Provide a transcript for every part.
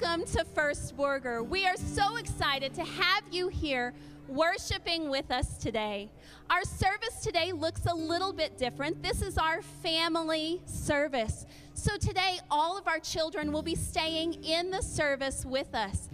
welcome to First Borger. We are so excited to have you here worshiping with us today. Our service today looks a little bit different. This is our family service. So today, all of our children will be staying in the service with us.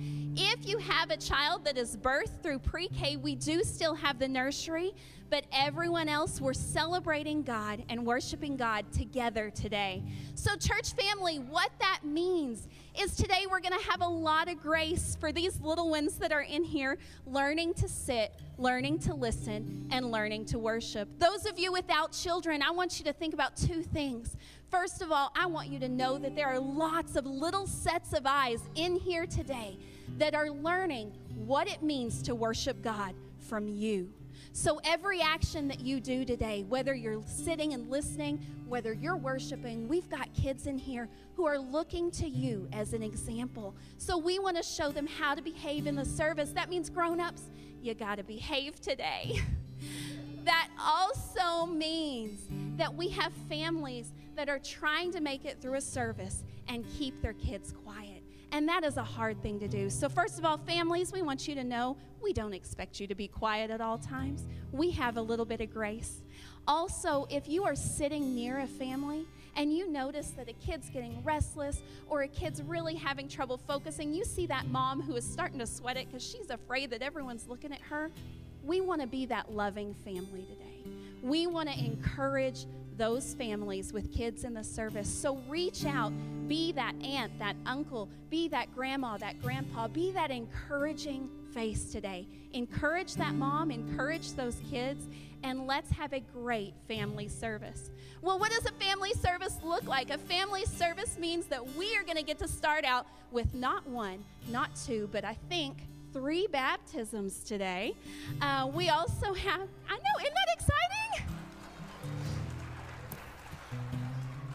You have a child that is birthed through pre K, we do still have the nursery, but everyone else, we're celebrating God and worshiping God together today. So, church family, what that means is today we're going to have a lot of grace for these little ones that are in here learning to sit, learning to listen, and learning to worship. Those of you without children, I want you to think about two things. First of all, I want you to know that there are lots of little sets of eyes in here today that are learning what it means to worship God from you. So, every action that you do today, whether you're sitting and listening, whether you're worshiping, we've got kids in here who are looking to you as an example. So, we want to show them how to behave in the service. That means grown ups, you got to behave today. that also means that we have families that are trying to make it through a service and keep their kids quiet. And that is a hard thing to do. So, first of all, families, we want you to know we don't expect you to be quiet at all times. We have a little bit of grace. Also, if you are sitting near a family and you notice that a kid's getting restless or a kid's really having trouble focusing, you see that mom who is starting to sweat it because she's afraid that everyone's looking at her. We want to be that loving family today. We want to encourage those families with kids in the service. So reach out, be that aunt, that uncle, be that grandma, that grandpa, be that encouraging face today. Encourage that mom, encourage those kids, and let's have a great family service. Well, what does a family service look like? A family service means that we are going to get to start out with not one, not two, but I think three baptisms today. Uh, we also have, I know, isn't that exciting?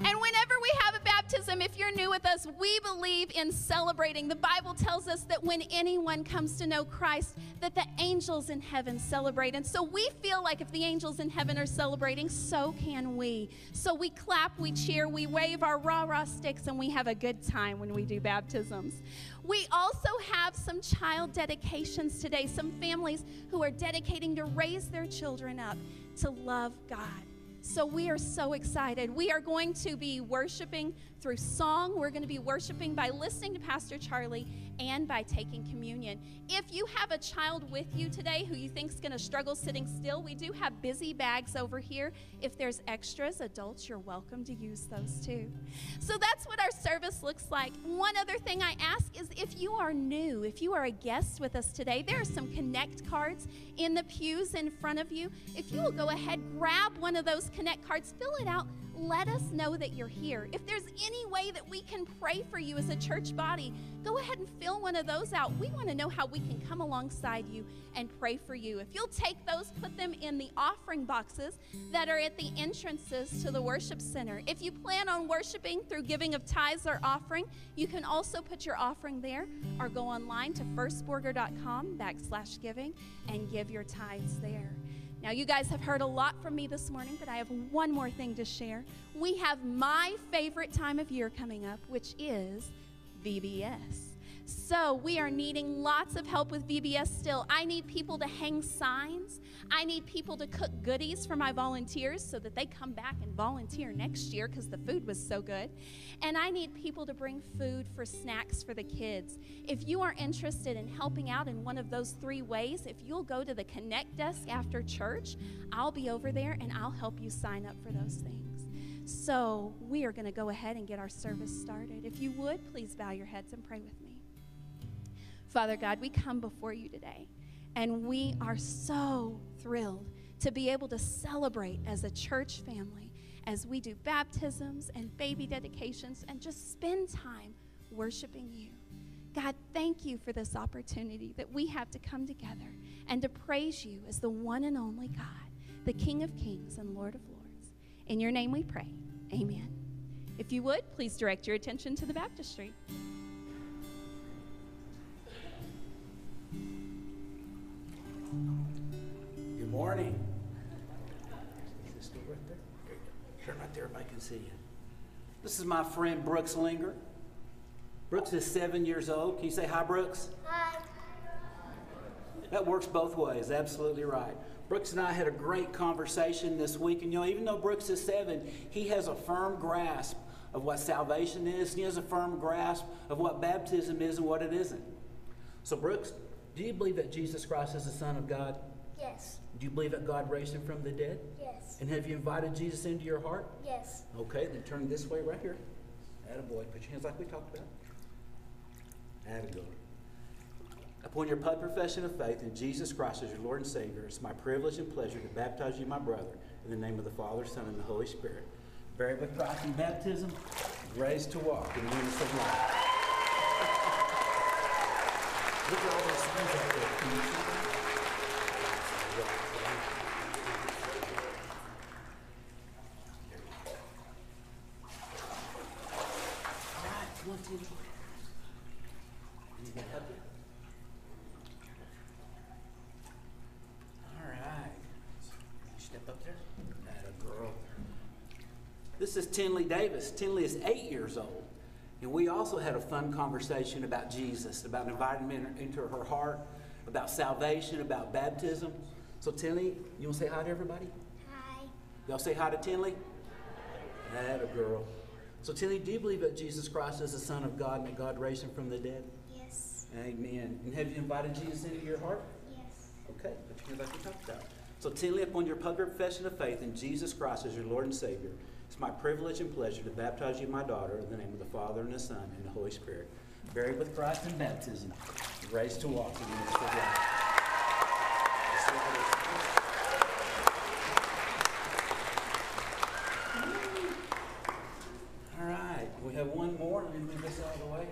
And whenever we have a baptism, if you're new with us, we believe in celebrating. The Bible tells us that when anyone comes to know Christ, that the angels in heaven celebrate. And so we feel like if the angels in heaven are celebrating, so can we. So we clap, we cheer, we wave our rah rah sticks, and we have a good time when we do baptisms. We also have some child dedications today, some families who are dedicating to raise their children up to love God. So we are so excited. We are going to be worshiping through song. We're going to be worshiping by listening to Pastor Charlie and by taking communion. If you have a child with you today who you think is going to struggle sitting still, we do have busy bags over here. If there's extras, adults, you're welcome to use those too. So that's what our service looks like. One other thing I ask is if you are new, if you are a guest with us today, there are some connect cards in the pews in front of you. If you will go ahead, grab one of those connect cards, fill it out let us know that you're here. If there's any way that we can pray for you as a church body, go ahead and fill one of those out. We want to know how we can come alongside you and pray for you. If you'll take those, put them in the offering boxes that are at the entrances to the worship center. If you plan on worshiping through giving of tithes or offering, you can also put your offering there or go online to firstborger.com backslash giving and give your tithes there. Now, you guys have heard a lot from me this morning, but I have one more thing to share. We have my favorite time of year coming up, which is VBS. So, we are needing lots of help with VBS still. I need people to hang signs. I need people to cook goodies for my volunteers so that they come back and volunteer next year because the food was so good. And I need people to bring food for snacks for the kids. If you are interested in helping out in one of those three ways, if you'll go to the Connect desk after church, I'll be over there and I'll help you sign up for those things. So, we are going to go ahead and get our service started. If you would, please bow your heads and pray with me. Father God, we come before you today, and we are so thrilled to be able to celebrate as a church family as we do baptisms and baby dedications and just spend time worshiping you. God, thank you for this opportunity that we have to come together and to praise you as the one and only God, the King of Kings and Lord of Lords. In your name we pray. Amen. If you would, please direct your attention to the baptistry. Good morning. Is this right there? Turn right there if I can see you. This is my friend Brooks Linger. Brooks is seven years old. Can you say hi, Brooks? Hi. That works both ways, absolutely right. Brooks and I had a great conversation this week, and you know, even though Brooks is seven, he has a firm grasp of what salvation is, and he has a firm grasp of what baptism is and what it isn't. So, Brooks, do you believe that Jesus Christ is the Son of God? Yes. Do you believe that God raised him from the dead? Yes. And have you invited Jesus into your heart? Yes. Okay, then turn this way right here. Adam Attaboy. Put your hands like we talked about. Attaboy. Upon your public profession of faith in Jesus Christ as your Lord and Savior, it's my privilege and pleasure to baptize you, my brother, in the name of the Father, Son, and the Holy Spirit. Buried with Christ in baptism, raised to walk in the newness of life. Look at all those things out there. Can you see them? All right, come on, Tim. Need me to help you? All right. Step up there. That girl. This is Tinley Davis. Tinley is eight years old. And we also had a fun conversation about Jesus, about inviting him in- into her heart, about salvation, about baptism. So, Tinley, you want to say hi to everybody? Hi. Y'all say hi to Tinley? That a girl. So, Tinley, do you believe that Jesus Christ is the Son of God and that God raised him from the dead? Yes. Amen. And have you invited Jesus into your heart? Yes. Okay, your hands like we talked about. So, Tinley, upon your public profession of faith in Jesus Christ as your Lord and Savior, it's my privilege and pleasure to baptize you, my daughter, in the name of the Father and the Son and the Holy Spirit. Buried with Christ in baptism, raised to walk in the midst of life. All right, we have one more. Let me move this out of the way.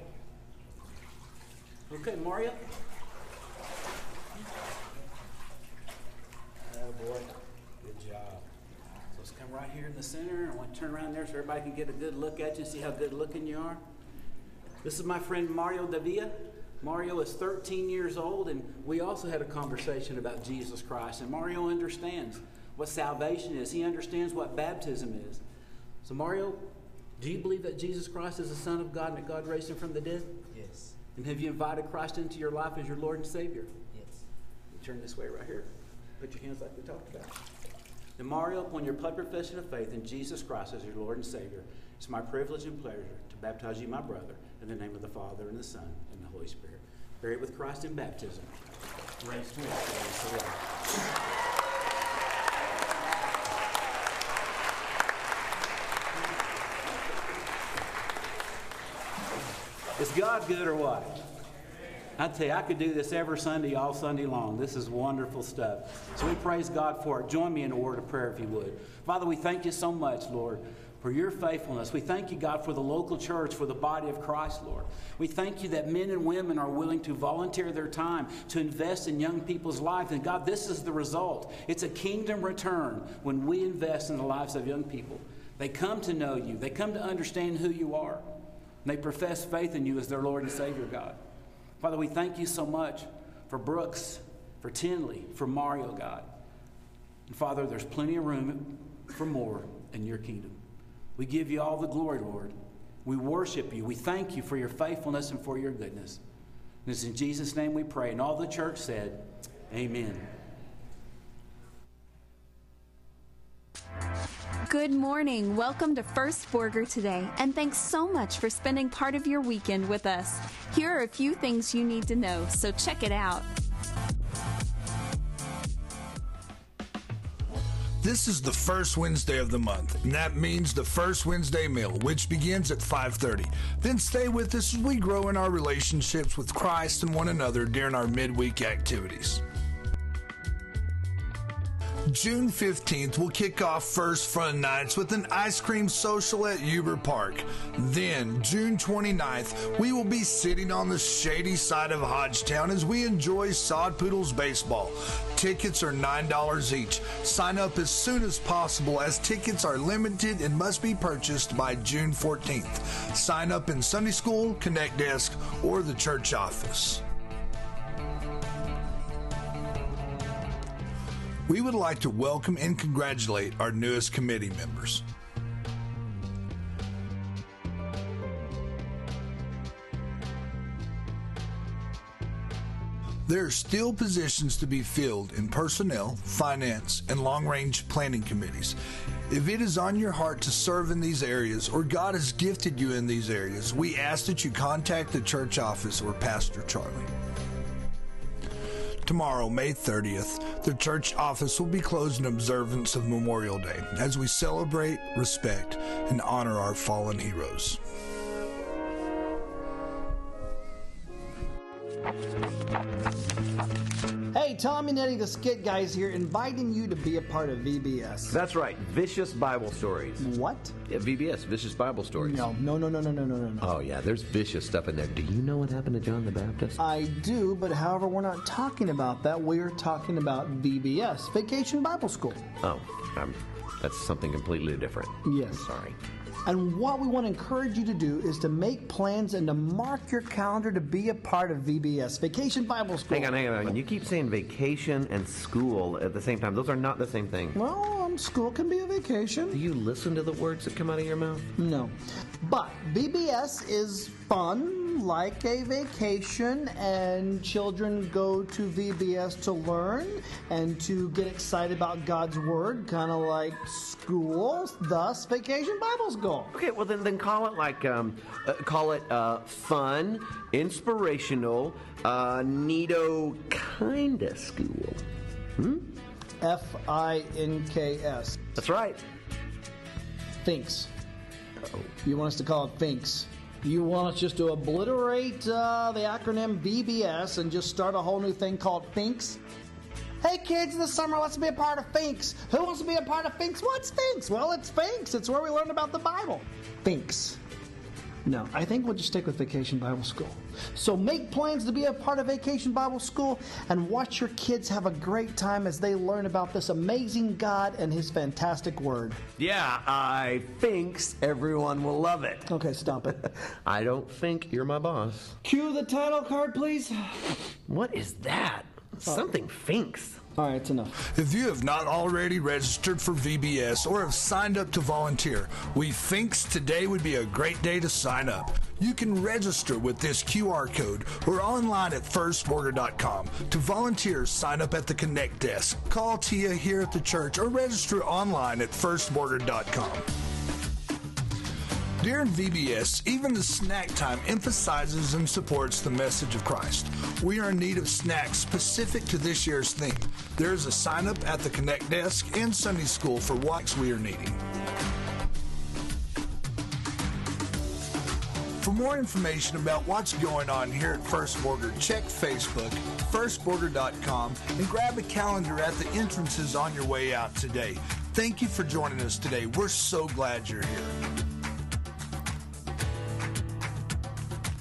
Okay, Mario. Oh boy, good job. So let's come right here in the center. I want to turn around there so everybody can get a good look at you and see how good looking you are. This is my friend Mario Davia. Mario is 13 years old, and we also had a conversation about Jesus Christ. And Mario understands what salvation is, he understands what baptism is. So, Mario, do you believe that Jesus Christ is the Son of God and that God raised him from the dead? Yes. And have you invited Christ into your life as your Lord and Savior? Yes. You turn this way right here. Put your hands like we talked about. And Mario, upon your public profession of faith in Jesus Christ as your Lord and Savior, it's my privilege and pleasure to baptize you, my brother, in the name of the Father and the Son and the Holy Spirit. Buried with Christ in baptism. Raised to the life. Is God good or what? I tell you, I could do this every Sunday, all Sunday long. This is wonderful stuff. So we praise God for it. Join me in a word of prayer if you would. Father, we thank you so much, Lord, for your faithfulness. We thank you, God, for the local church, for the body of Christ, Lord. We thank you that men and women are willing to volunteer their time to invest in young people's lives. And God, this is the result. It's a kingdom return when we invest in the lives of young people. They come to know you, they come to understand who you are. And they profess faith in you as their Lord and Savior, God. Father, we thank you so much for Brooks, for Tinley, for Mario, God. And Father, there's plenty of room for more in your kingdom. We give you all the glory, Lord. We worship you. We thank you for your faithfulness and for your goodness. And it's in Jesus' name we pray. And all the church said, Amen. Good morning. Welcome to First Borger today, and thanks so much for spending part of your weekend with us. Here are a few things you need to know, so check it out. This is the first Wednesday of the month, and that means the first Wednesday meal, which begins at 5:30. Then stay with us as we grow in our relationships with Christ and one another during our midweek activities. June 15th, we'll kick off First Fun Nights with an ice cream social at Huber Park. Then, June 29th, we will be sitting on the shady side of Hodgetown as we enjoy Sod Poodles baseball. Tickets are $9 each. Sign up as soon as possible as tickets are limited and must be purchased by June 14th. Sign up in Sunday School, Connect Desk, or the church office. we would like to welcome and congratulate our newest committee members. There are still positions to be filled in personnel, finance, and long range planning committees. If it is on your heart to serve in these areas or God has gifted you in these areas, we ask that you contact the church office or Pastor Charlie. Tomorrow, May 30th, the church office will be closed in observance of Memorial Day as we celebrate, respect, and honor our fallen heroes. Tom and Eddie, the Skit Guys here, inviting you to be a part of VBS. That's right, Vicious Bible Stories. What? Yeah, VBS, Vicious Bible Stories. No, no, no, no, no, no, no, no. Oh, yeah, there's vicious stuff in there. Do you know what happened to John the Baptist? I do, but however, we're not talking about that. We're talking about VBS, Vacation Bible School. Oh, um, that's something completely different. Yes. Sorry. And what we want to encourage you to do is to make plans and to mark your calendar to be a part of VBS, Vacation Bible School. Hang on, hang on. You keep saying vacation and school at the same time. Those are not the same thing. Well, um, school can be a vacation. Do you listen to the words that come out of your mouth? No. But VBS is fun, like a vacation, and children go to VBS to learn and to get excited about God's Word, kind of like school, thus Vacation Bible School. Okay, well then, then call it like um, uh, call it uh, fun, inspirational, uh, neato kinda school. F I N K S. That's right. Finks. You want us to call it Finks. You want us just to obliterate uh, the acronym VBS and just start a whole new thing called Finks? Hey kids, this summer let's be a part of Finks. Who wants to be a part of Finks? What's Finks? Well, it's Finks. It's where we learn about the Bible. Finks. No, I think we'll just stick with Vacation Bible School. So make plans to be a part of Vacation Bible School and watch your kids have a great time as they learn about this amazing God and His fantastic Word. Yeah, I thinks everyone will love it. Okay, stop it. I don't think you're my boss. Cue the title card, please. What is that? Something finks. All right, it's enough. If you have not already registered for VBS or have signed up to volunteer, we think today would be a great day to sign up. You can register with this QR code or online at firstborger.com. To volunteer, sign up at the Connect desk, call Tia here at the church, or register online at firstborger.com. During VBS, even the snack time emphasizes and supports the message of Christ. We are in need of snacks specific to this year's theme. There is a sign up at the Connect desk and Sunday school for what we are needing. For more information about what's going on here at First Borger, check Facebook, firstborger.com, and grab a calendar at the entrances on your way out today. Thank you for joining us today. We're so glad you're here.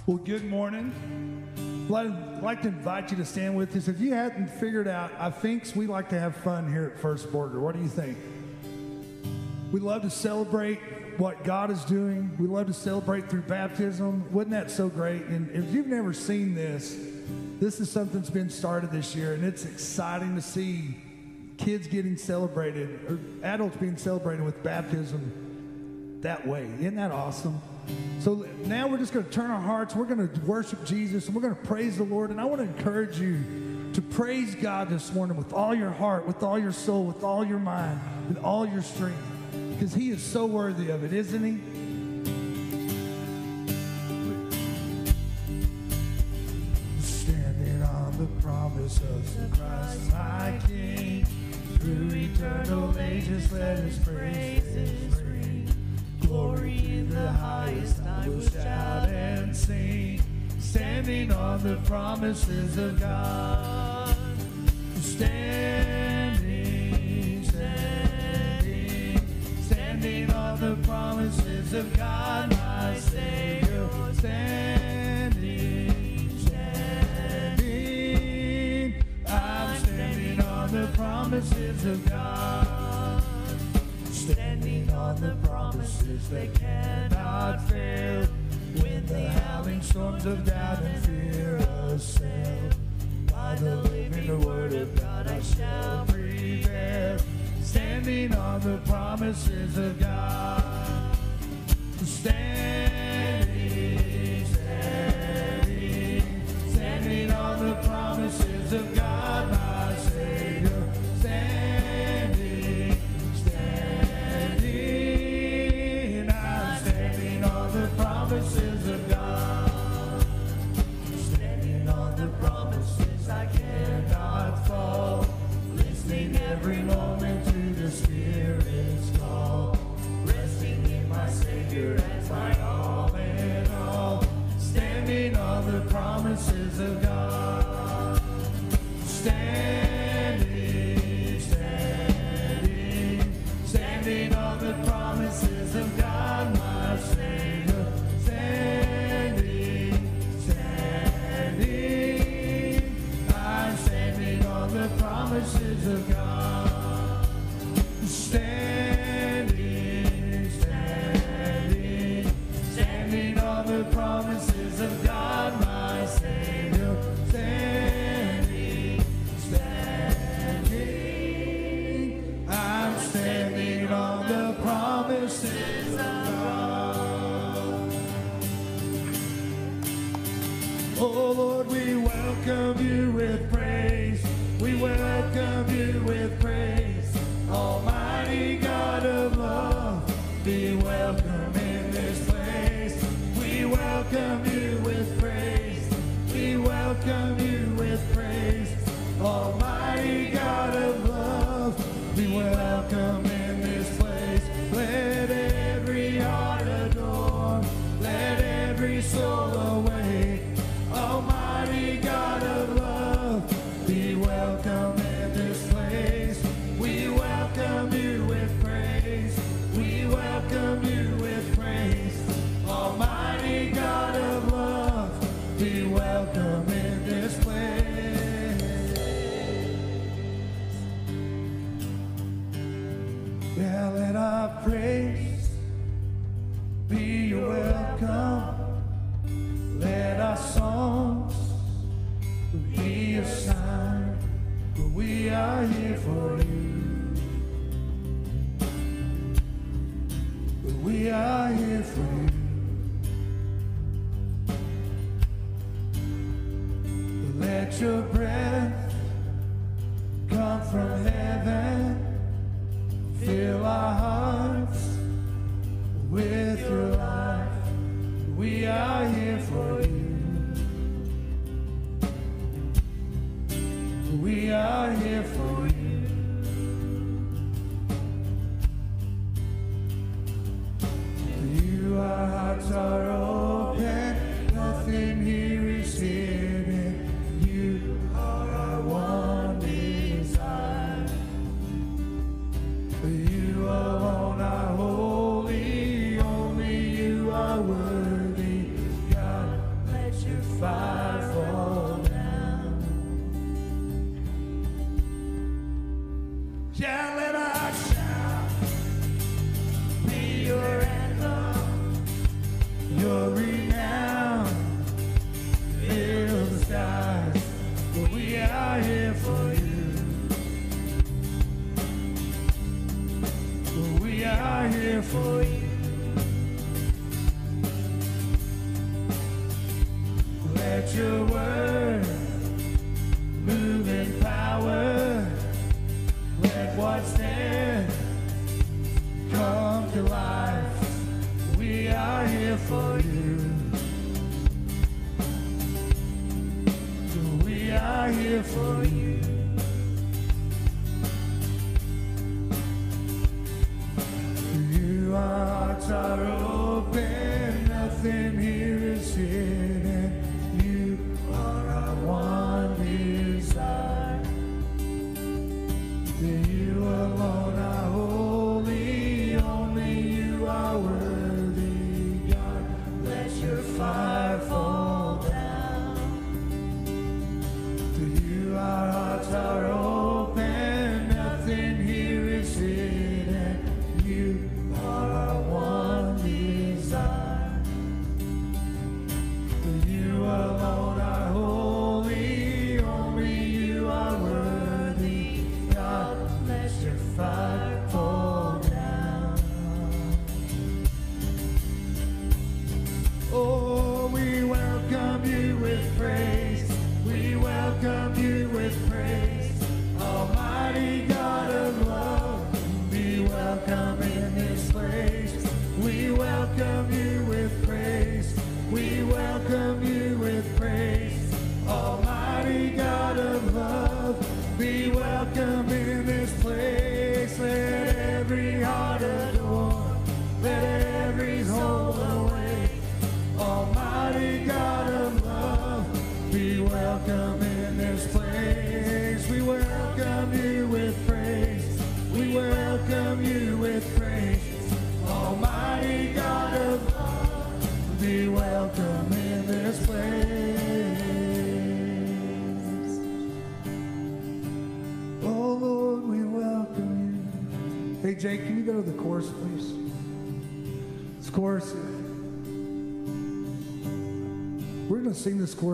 Well, good morning. I'd like to invite you to stand with us. If you hadn't figured out, I think we like to have fun here at First Borger. What do you think? We love to celebrate what God is doing. We love to celebrate through baptism. Wasn't that so great? And if you've never seen this, this is something that's been started this year, and it's exciting to see kids getting celebrated or adults being celebrated with baptism that way. Isn't that awesome? So now we're just going to turn our hearts. We're going to worship Jesus and we're going to praise the Lord. And I want to encourage you to praise God this morning with all your heart, with all your soul, with all your mind, with all your strength. Because He is so worthy of it, isn't He? Standing on the promise of Christ, my King, through eternal ages, let His. Glory in the highest, I will shout and sing. Standing on the promises of God. Standing, standing, standing on the promises of God, my Savior. Standing, standing, I'm standing on the promises of God standing on the promises that cannot fail. When the howling storms of doubt and fear assail, by the living word of God I shall prevail. Standing on the promises of God. Standing,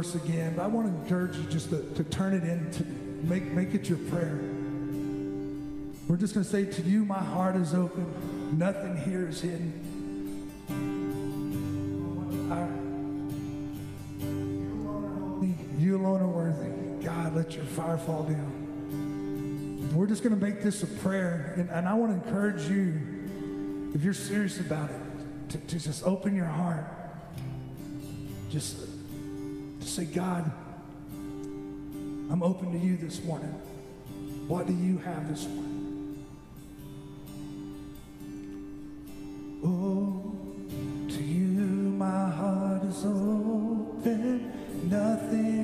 again, but I want to encourage you just to, to turn it into make make it your prayer. We're just going to say to you, my heart is open. Nothing here is hidden. You alone are worthy. God, let your fire fall down. We're just going to make this a prayer. And, and I want to encourage you, if you're serious about it, to, to just open your heart. Just Say, God, I'm open to you this morning. What do you have this morning? Oh, to you my heart is open, nothing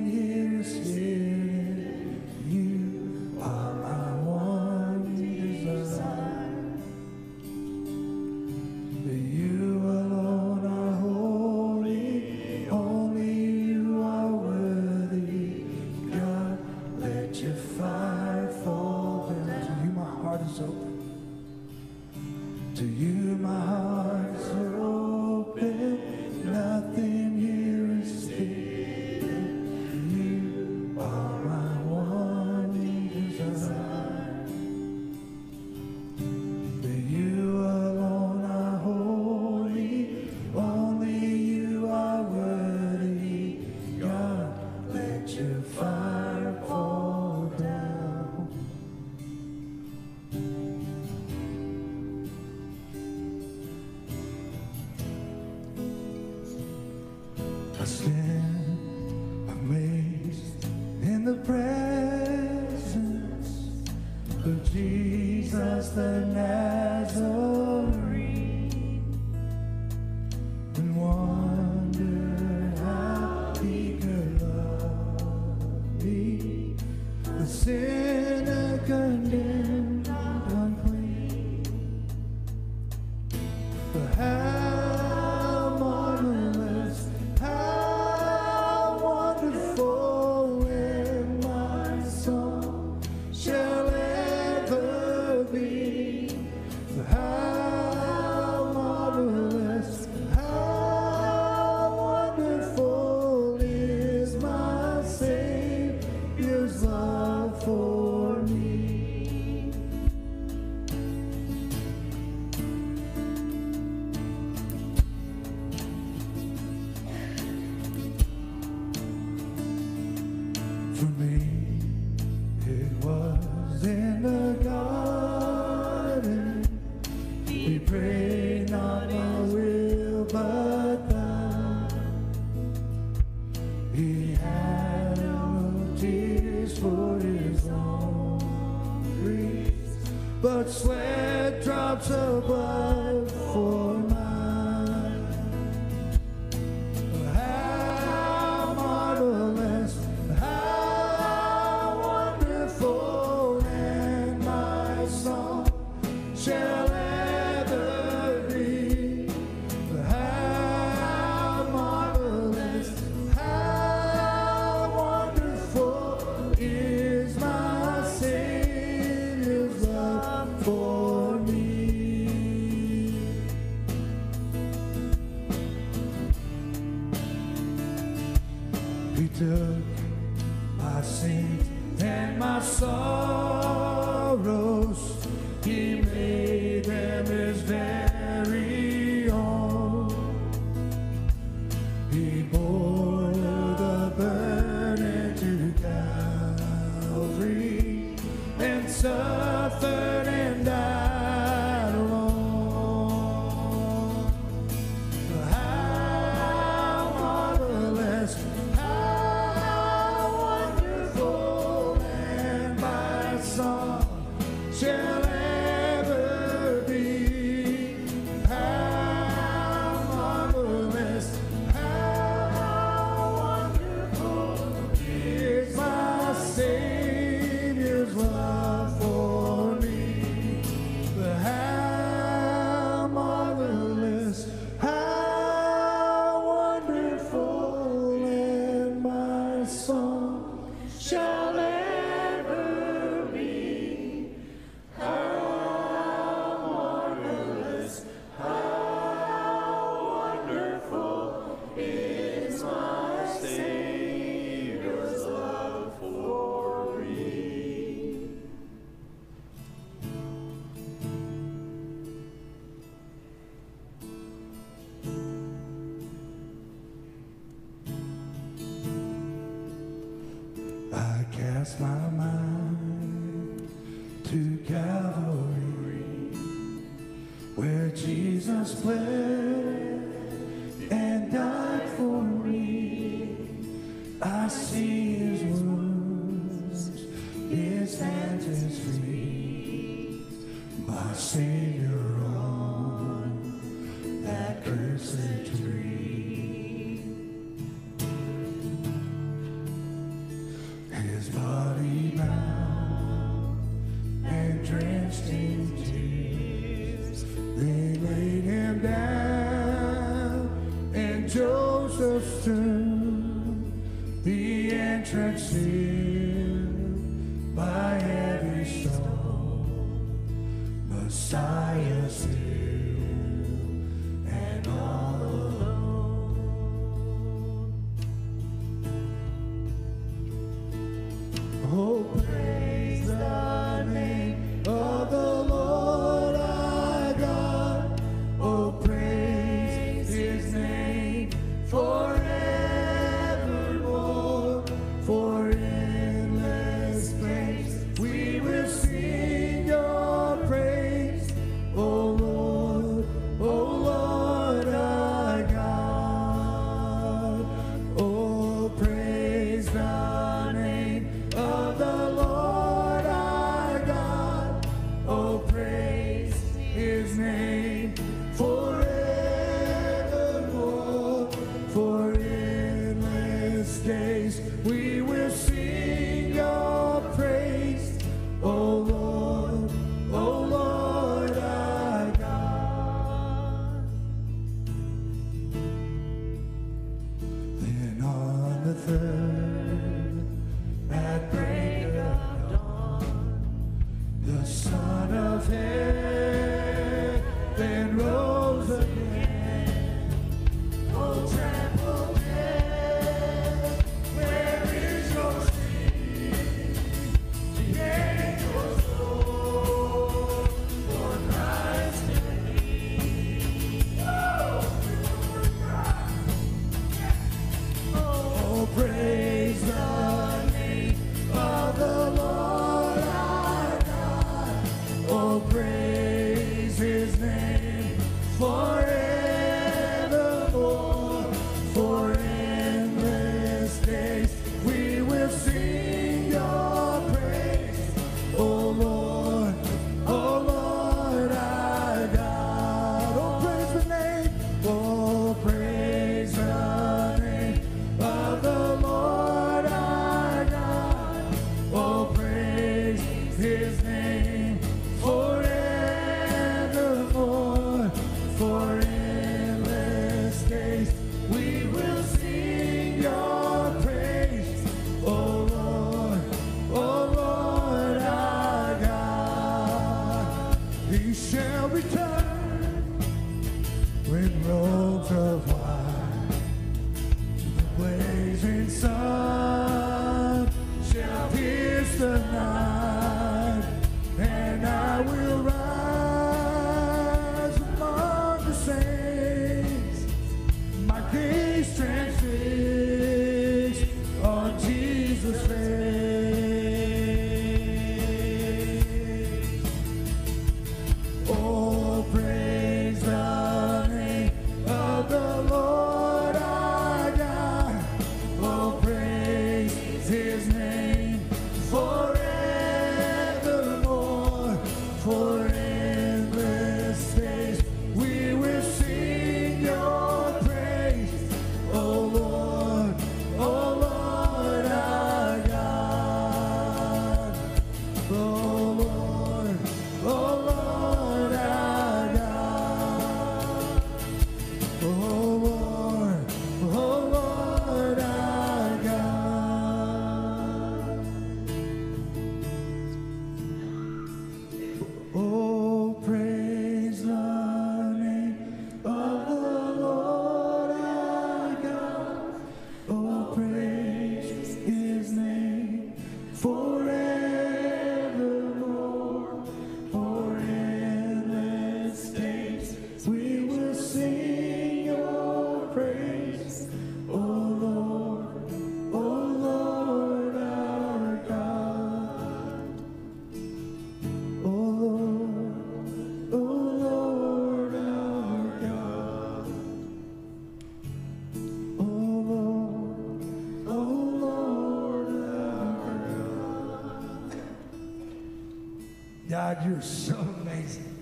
God, you're so amazing.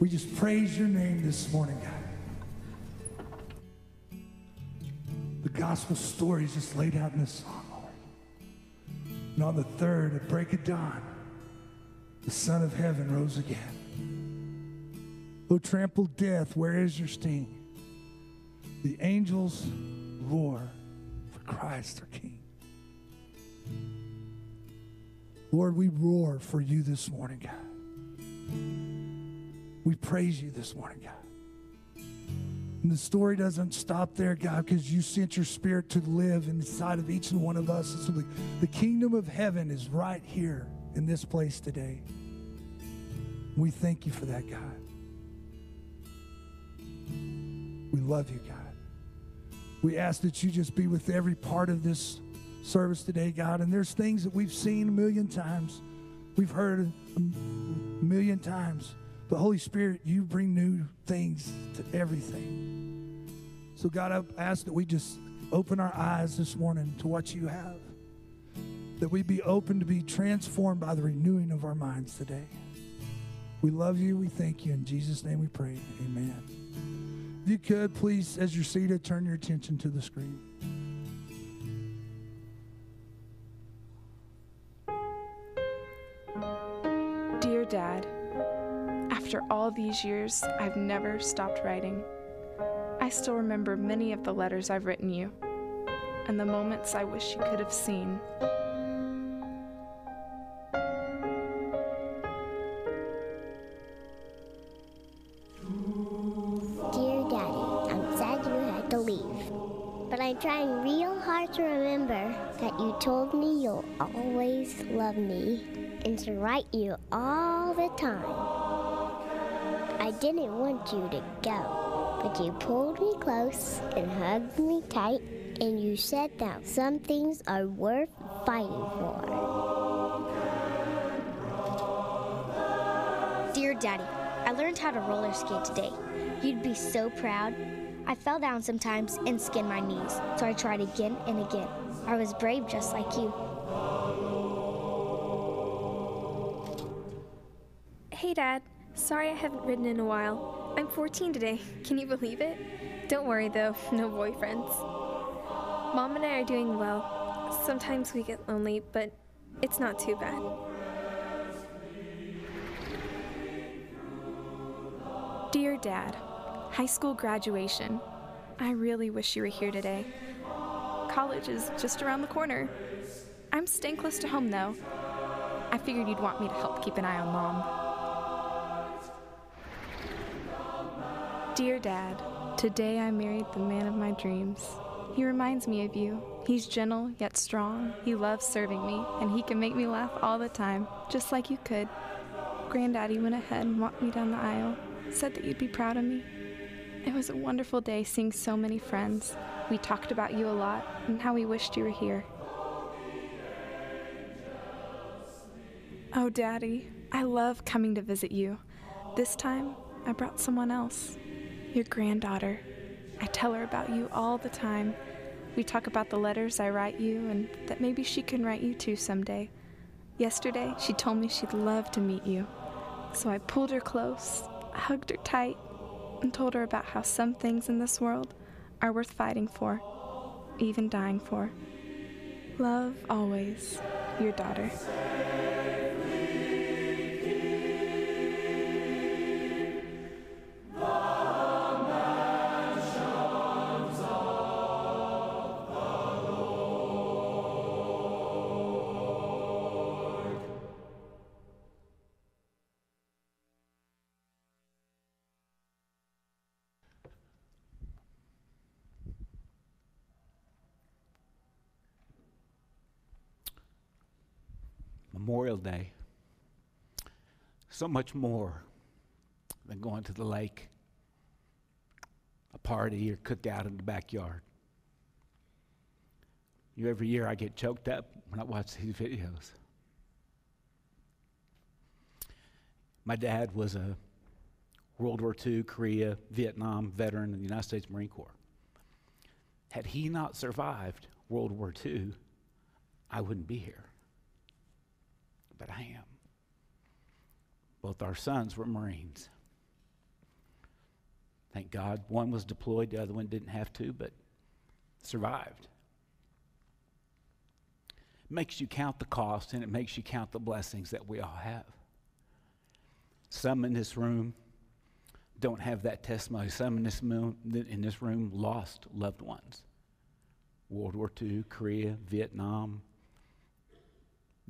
We just praise your name this morning, God. The gospel story is just laid out in this song, Lord. And on the third, at break of dawn, the Son of Heaven rose again. O trampled death, where is your sting? The angels roar Lord, we roar for you this morning, God. We praise you this morning, God. And the story doesn't stop there, God, because you sent your spirit to live inside of each and one of us. And so the, the kingdom of heaven is right here in this place today. We thank you for that, God. We love you, God. We ask that you just be with every part of this service today, God. And there's things that we've seen a million times, we've heard a million times. But Holy Spirit, you bring new things to everything. So, God, I ask that we just open our eyes this morning to what you have, that we be open to be transformed by the renewing of our minds today. We love you. We thank you. In Jesus' name we pray. Amen. If you could, please, as you're seated, turn your attention to the screen. Dad, after all these years, I've never stopped writing. I still remember many of the letters I've written you, and the moments I wish you could have seen. Dear Daddy, I'm sad you had to leave. But I'm trying real hard to remember that you told me you'll always love me and to write you all the time. I didn't want you to go, but you pulled me close and hugged me tight, and you said that some things are worth fighting for. Dear Daddy, I learned how to roller skate today. You'd be so proud. I fell down sometimes and skinned my knees, so I tried again and again. I was brave just like you. Sorry I haven't ridden in a while. I'm 14 today. Can you believe it? Don't worry though, no boyfriends. Mom and I are doing well. Sometimes we get lonely, but it's not too bad. Dear Dad, high school graduation. I really wish you were here today. College is just around the corner. I'm staying close to home though. I figured you'd want me to help keep an eye on Mom. Dear Dad, today I married the man of my dreams. He reminds me of you. He's gentle yet strong. He loves serving me, and he can make me laugh all the time, just like you could. Granddaddy went ahead and walked me down the aisle, said that you'd be proud of me. It was a wonderful day seeing so many friends. We talked about you a lot and how we wished you were here. Oh, Daddy, I love coming to visit you. This time, I brought someone else. Your granddaughter. I tell her about you all the time. We talk about the letters I write you and that maybe she can write you too someday. Yesterday, she told me she'd love to meet you. So I pulled her close, hugged her tight, and told her about how some things in this world are worth fighting for, even dying for. Love always, your daughter. Memorial Day. So much more than going to the lake, a party, or cookout in the backyard. You every year I get choked up when I watch these videos. My dad was a World War II, Korea, Vietnam veteran in the United States Marine Corps. Had he not survived World War II, I wouldn't be here but I am. Both our sons were Marines. Thank God. One was deployed, the other one didn't have to, but survived. It makes you count the cost and it makes you count the blessings that we all have. Some in this room don't have that testimony. Some in this, room, in this room lost loved ones. World War II, Korea, Vietnam,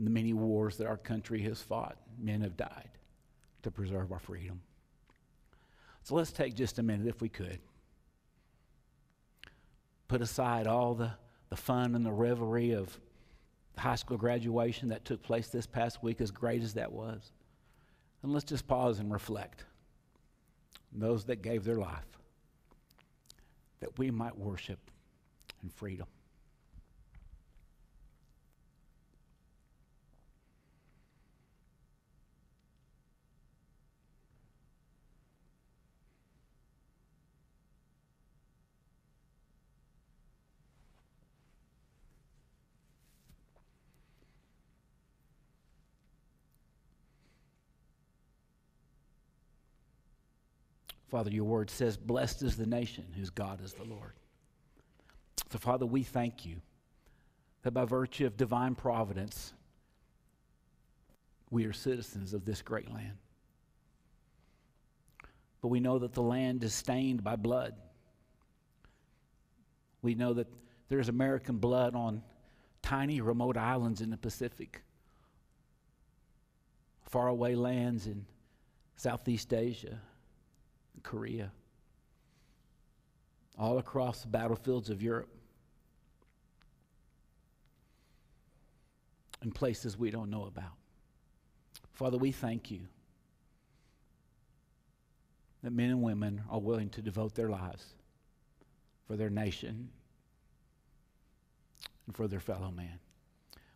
the many wars that our country has fought, men have died to preserve our freedom. So let's take just a minute, if we could. Put aside all the, the fun and the revelry of high school graduation that took place this past week, as great as that was. And let's just pause and reflect. Those that gave their life, that we might worship in freedom. Father, your word says, Blessed is the nation whose God is the Lord. So, Father, we thank you that by virtue of divine providence, we are citizens of this great land. But we know that the land is stained by blood. We know that there's American blood on tiny remote islands in the Pacific, faraway lands in Southeast Asia, Korea, all across the battlefields of Europe, and places we don't know about. Father, we thank you that men and women are willing to devote their lives for their nation and for their fellow man.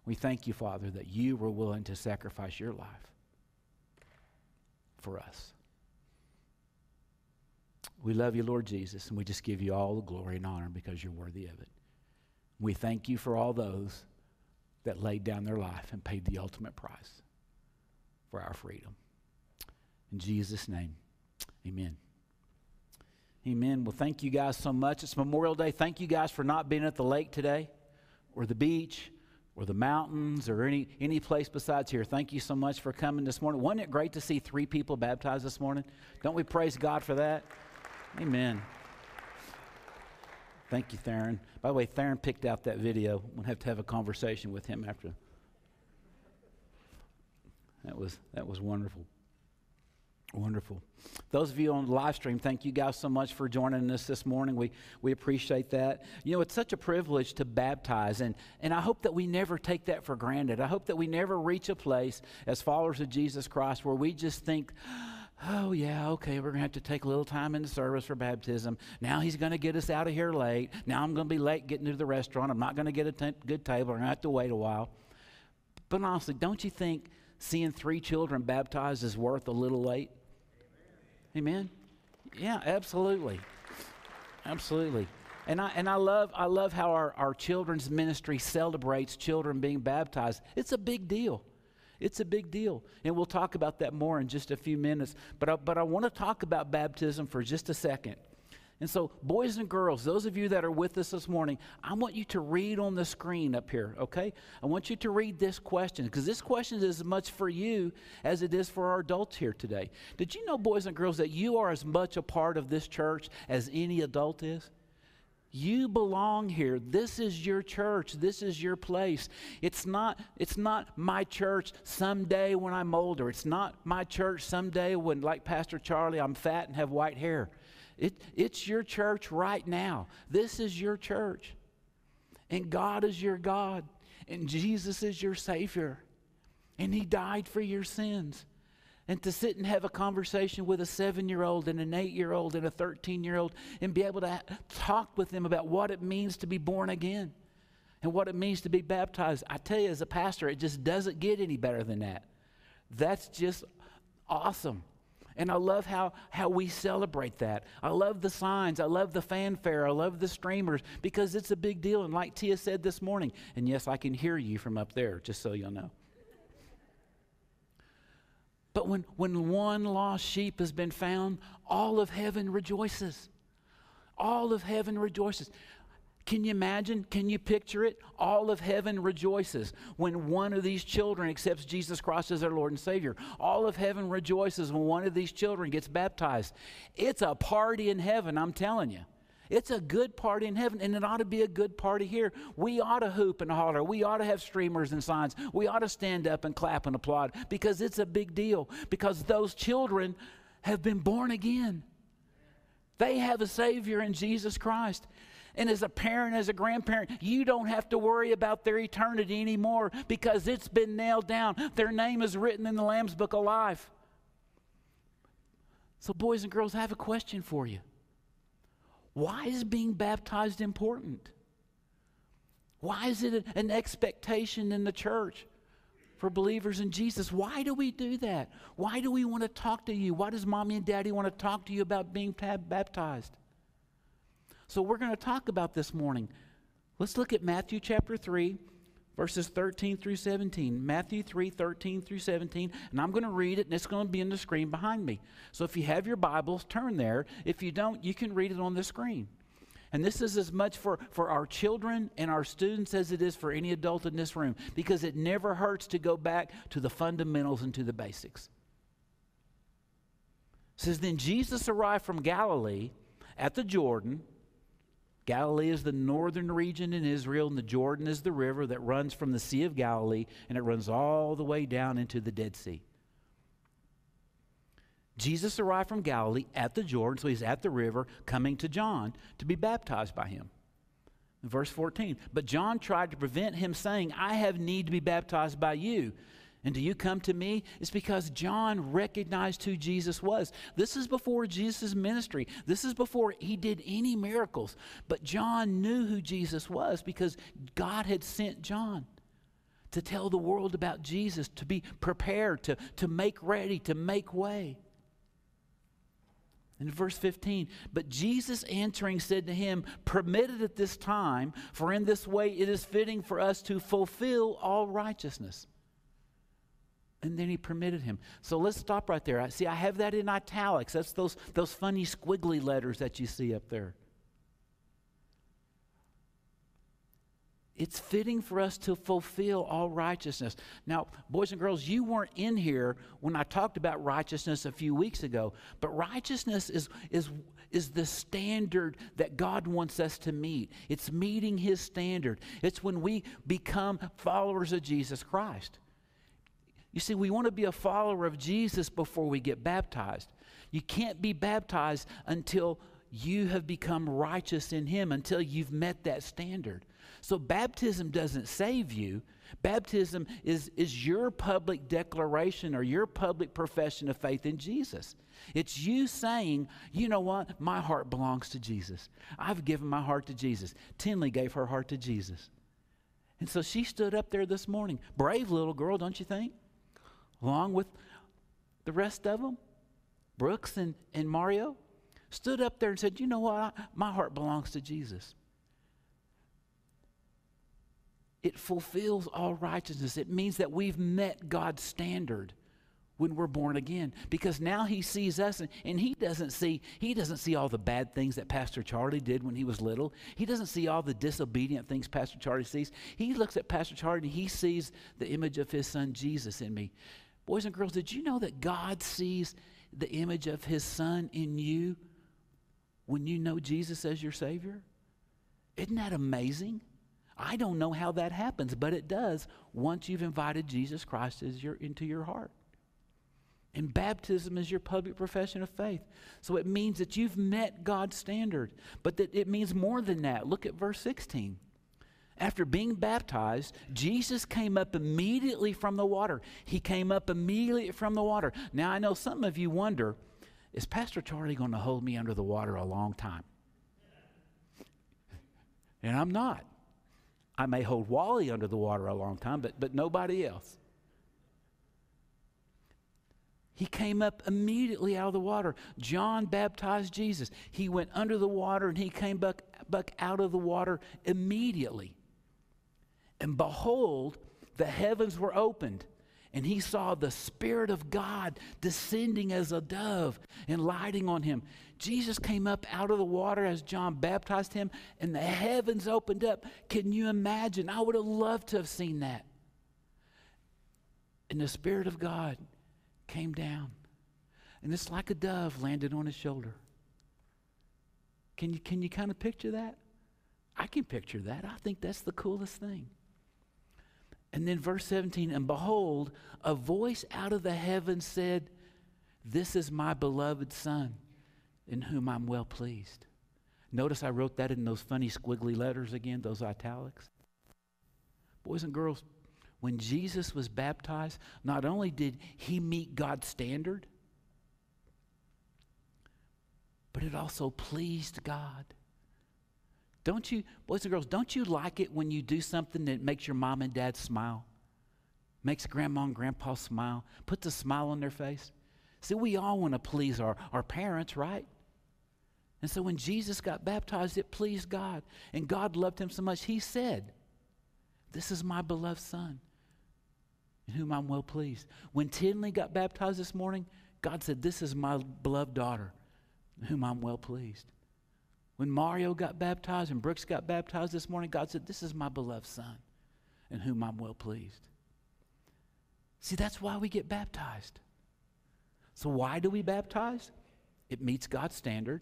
We thank you, Father, that you were willing to sacrifice your life for us. We love you, Lord Jesus, and we just give you all the glory and honor because you're worthy of it. We thank you for all those that laid down their life and paid the ultimate price for our freedom. In Jesus' name, amen. Amen. Well, thank you guys so much. It's Memorial Day. Thank you guys for not being at the lake today or the beach or the mountains or any, any place besides here. Thank you so much for coming this morning. Wasn't it great to see three people baptized this morning? Don't we praise God for that? Amen. Thank you, Theron. By the way, Theron picked out that video. We'll have to have a conversation with him after. That was that was wonderful. Wonderful. Those of you on the live stream, thank you guys so much for joining us this morning. We, we appreciate that. You know, it's such a privilege to baptize, and, and I hope that we never take that for granted. I hope that we never reach a place as followers of Jesus Christ where we just think, oh, yeah, okay, we're going to have to take a little time in the service for baptism. Now he's going to get us out of here late. Now I'm going to be late getting to the restaurant. I'm not going to get a t- good table. I'm going to have to wait a while. But honestly, don't you think seeing three children baptized is worth a little late? Amen? Yeah, absolutely. Absolutely. And I, and I love I love how our, our children's ministry celebrates children being baptized. It's a big deal. It's a big deal. And we'll talk about that more in just a few minutes. But I, but I want to talk about baptism for just a second. And so, boys and girls, those of you that are with us this morning, I want you to read on the screen up here, okay? I want you to read this question because this question is as much for you as it is for our adults here today. Did you know, boys and girls, that you are as much a part of this church as any adult is? You belong here. This is your church. This is your place. It's not, it's not my church someday when I'm older. It's not my church someday when, like Pastor Charlie, I'm fat and have white hair. It, it's your church right now. This is your church. And God is your God. And Jesus is your Savior. And He died for your sins and to sit and have a conversation with a seven year old and an eight year old and a 13 year old and be able to talk with them about what it means to be born again and what it means to be baptized. I tell you, as a pastor, it just doesn't get any better than that. That's just awesome. And I love how, how we celebrate that. I love the signs. I love the fanfare. I love the streamers because it's a big deal. And like Tia said this morning, and yes, I can hear you from up there, just so you'll know. But when, when one lost sheep has been found, all of heaven rejoices. All of heaven rejoices. Can you imagine? Can you picture it? All of heaven rejoices when one of these children accepts Jesus Christ as their Lord and Savior. All of heaven rejoices when one of these children gets baptized. It's a party in heaven, I'm telling you. It's a good party in heaven, and it ought to be a good party here. We ought to hoop and holler. We ought to have streamers and signs. We ought to stand up and clap and applaud because it's a big deal. Because those children have been born again. They have a Savior in Jesus Christ. And as a parent, as a grandparent, you don't have to worry about their eternity anymore because it's been nailed down. Their name is written in the Lamb's Book of Life. So, boys and girls, I have a question for you. Why is being baptized important? Why is it an expectation in the church for believers in Jesus? Why do we do that? Why do we want to talk to you? Why does mommy and daddy want to talk to you about being baptized? So we're going to talk about this morning. Let's look at Matthew chapter 3, verses 13 through 17. Matthew 3, 13 through 17. And I'm going to read it, and it's going to be on the screen behind me. So if you have your Bibles, turn there. If you don't, you can read it on the screen. And this is as much for, for our children and our students as it is for any adult in this room, because it never hurts to go back to the fundamentals and to the basics. It says, Then Jesus arrived from Galilee at the Jordan Galilee is the northern region in Israel, and the Jordan is the river that runs from the Sea of Galilee, and it runs all the way down into the Dead Sea. Jesus arrived from Galilee at the Jordan, so he's at the river coming to John to be baptized by him. verse 14, but John tried to prevent him, saying, I have need to be baptized by you and do you come to me? It's because John recognized who Jesus was. This is before Jesus' ministry. This is before he did any miracles. But John knew who Jesus was because God had sent John to tell the world about Jesus, to be prepared, to, to make ready, to make way. In verse 15, but Jesus answering said to him, Permitted at this time, for in this way it is fitting for us to fulfill all righteousness and then he permitted him. So let's stop right there. I, See, I have that in italics. That's those, those funny squiggly letters that you see up there. It's fitting for us to fulfill all righteousness. Now, boys and girls, you weren't in here when I talked about righteousness a few weeks ago, but righteousness is, is, is the standard that God wants us to meet. It's meeting His standard. It's when we become followers of Jesus Christ. You see, we want to be a follower of Jesus before we get baptized. You can't be baptized until you have become righteous in Him, until you've met that standard. So, baptism doesn't save you. Baptism is, is your public declaration or your public profession of faith in Jesus. It's you saying, you know what? My heart belongs to Jesus. I've given my heart to Jesus. Tinley gave her heart to Jesus. And so she stood up there this morning. Brave little girl, don't you think? Along with the rest of them, Brooks and, and Mario, stood up there and said, You know what? I, my heart belongs to Jesus. It fulfills all righteousness. It means that we've met God's standard when we're born again because now he sees us and, and, he doesn't see he doesn't see all the bad things that pastor charlie did when he was little he doesn't see all the disobedient things pastor charlie sees he looks at pastor charlie and he sees the image of his son jesus in me Boys and girls, did you know that God sees the image of his son in you when you know Jesus as your Savior? Isn't that amazing? I don't know how that happens, but it does once you've invited Jesus Christ your, into your heart. And baptism is your public profession of faith. So it means that you've met God's standard, but that it means more than that. Look at verse 16. After being baptized, Jesus came up immediately from the water. He came up immediately from the water. Now, I know some of you wonder is Pastor Charlie going to hold me under the water a long time? And I'm not. I may hold Wally under the water a long time, but, but nobody else. He came up immediately out of the water. John baptized Jesus. He went under the water and he came back, back out of the water immediately. And behold, the heavens were opened, and he saw the Spirit of God descending as a dove and lighting on him. Jesus came up out of the water as John baptized him, and the heavens opened up. Can you imagine? I would have loved to have seen that. And the Spirit of God came down, and it's like a dove landed on his shoulder. Can you, can you kind of picture that? I can picture that. I think that's the coolest thing. And then verse 17, and behold, a voice out of the heavens said, This is my beloved Son, in whom I'm well pleased. Notice I wrote that in those funny squiggly letters again, those italics. Boys and girls, when Jesus was baptized, not only did he meet God's standard, but it also pleased God. Don't you, boys and girls, don't you like it when you do something that makes your mom and dad smile? Makes grandma and grandpa smile, puts a smile on their face? See, we all want to please our, our parents, right? And so when Jesus got baptized, it pleased God. And God loved him so much, he said, This is my beloved son, in whom I'm well pleased. When Tinley got baptized this morning, God said, This is my beloved daughter, in whom I'm well pleased. When Mario got baptized and Brooks got baptized this morning, God said, This is my beloved son in whom I'm well pleased. See, that's why we get baptized. So, why do we baptize? It meets God's standard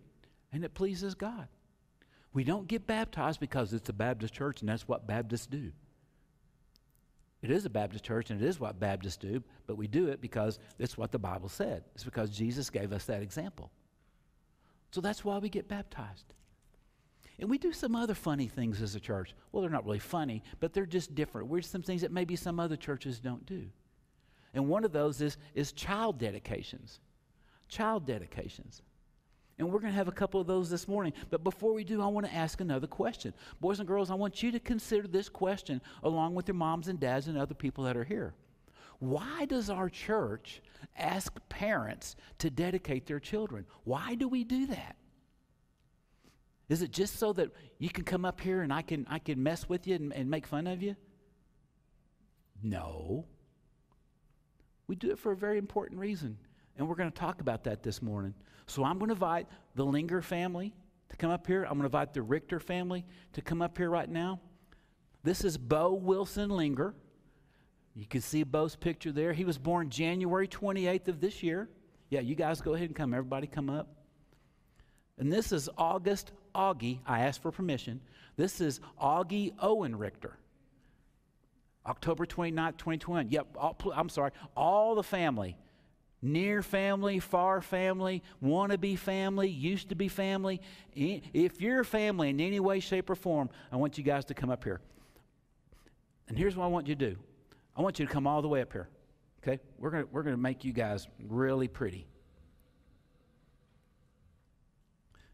and it pleases God. We don't get baptized because it's a Baptist church and that's what Baptists do. It is a Baptist church and it is what Baptists do, but we do it because it's what the Bible said. It's because Jesus gave us that example. So that's why we get baptized. And we do some other funny things as a church. Well, they're not really funny, but they're just different. We're some things that maybe some other churches don't do. And one of those is, is child dedications. Child dedications. And we're going to have a couple of those this morning. But before we do, I want to ask another question. Boys and girls, I want you to consider this question along with your moms and dads and other people that are here. Why does our church ask parents to dedicate their children? Why do we do that? Is it just so that you can come up here and I can, I can mess with you and, and make fun of you? No. We do it for a very important reason. And we're going to talk about that this morning. So I'm going to invite the Linger family to come up here. I'm going to invite the Richter family to come up here right now. This is Bo Wilson Linger. You can see Bo's picture there. He was born January 28th of this year. Yeah, you guys go ahead and come. Everybody come up. And this is August Augie, I asked for permission. This is Augie Owen Richter. October 29th, 2021. Yep, all, I'm sorry. All the family, near family, far family, wannabe family, used to be family. If you're family in any way, shape, or form, I want you guys to come up here. And here's what I want you to do I want you to come all the way up here. Okay? We're going we're to make you guys really pretty.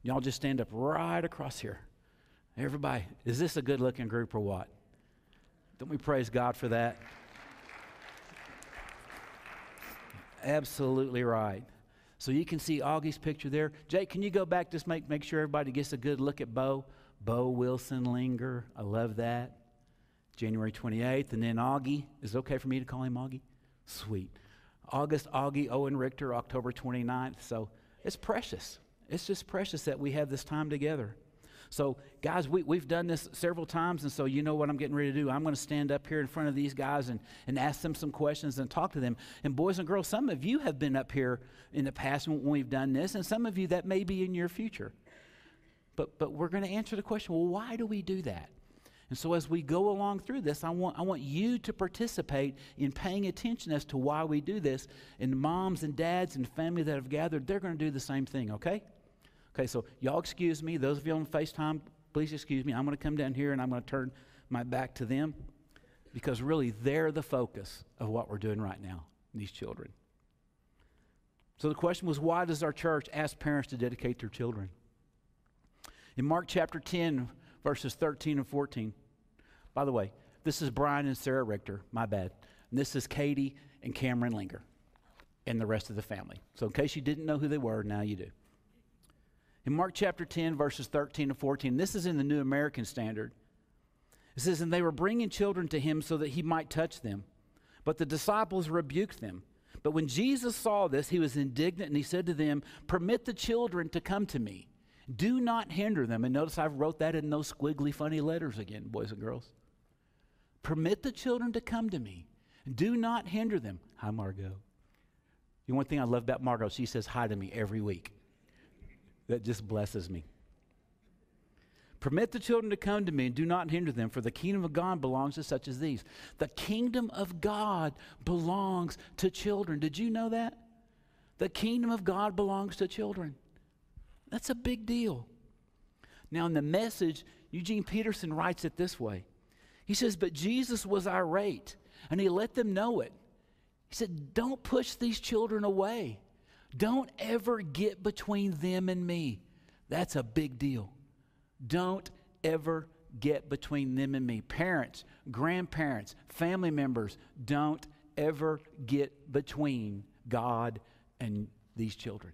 Y'all just stand up right across here. Everybody, is this a good looking group or what? Don't we praise God for that? Absolutely right. So you can see Augie's picture there. Jake, can you go back just make make sure everybody gets a good look at Bo? Bo Wilson Linger. I love that. January 28th. And then Augie. Is it okay for me to call him Augie? Sweet. August Augie Owen Richter, October 29th. So it's precious. It's just precious that we have this time together. So, guys, we, we've done this several times, and so you know what I'm getting ready to do. I'm going to stand up here in front of these guys and, and ask them some questions and talk to them. And, boys and girls, some of you have been up here in the past when we've done this, and some of you that may be in your future. But, but we're going to answer the question well, why do we do that? And so as we go along through this, I want, I want you to participate in paying attention as to why we do this. And moms and dads and family that have gathered, they're going to do the same thing, okay? Okay, so y'all excuse me. Those of you on FaceTime, please excuse me. I'm going to come down here and I'm going to turn my back to them because really they're the focus of what we're doing right now, these children. So the question was why does our church ask parents to dedicate their children? In Mark chapter 10, verses 13 and 14, by the way, this is Brian and Sarah Richter, my bad. And this is Katie and Cameron Linger and the rest of the family. So, in case you didn't know who they were, now you do. In Mark chapter 10, verses 13 to 14, this is in the New American Standard. It says, And they were bringing children to him so that he might touch them. But the disciples rebuked them. But when Jesus saw this, he was indignant and he said to them, Permit the children to come to me. Do not hinder them. And notice I wrote that in those squiggly, funny letters again, boys and girls. Permit the children to come to me. Do not hinder them. Hi, Margot. The one thing I love about Margot, she says hi to me every week. That just blesses me. Permit the children to come to me and do not hinder them, for the kingdom of God belongs to such as these. The kingdom of God belongs to children. Did you know that? The kingdom of God belongs to children. That's a big deal. Now, in the message, Eugene Peterson writes it this way He says, But Jesus was irate, and he let them know it. He said, Don't push these children away. Don't ever get between them and me. That's a big deal. Don't ever get between them and me. Parents, grandparents, family members, don't ever get between God and these children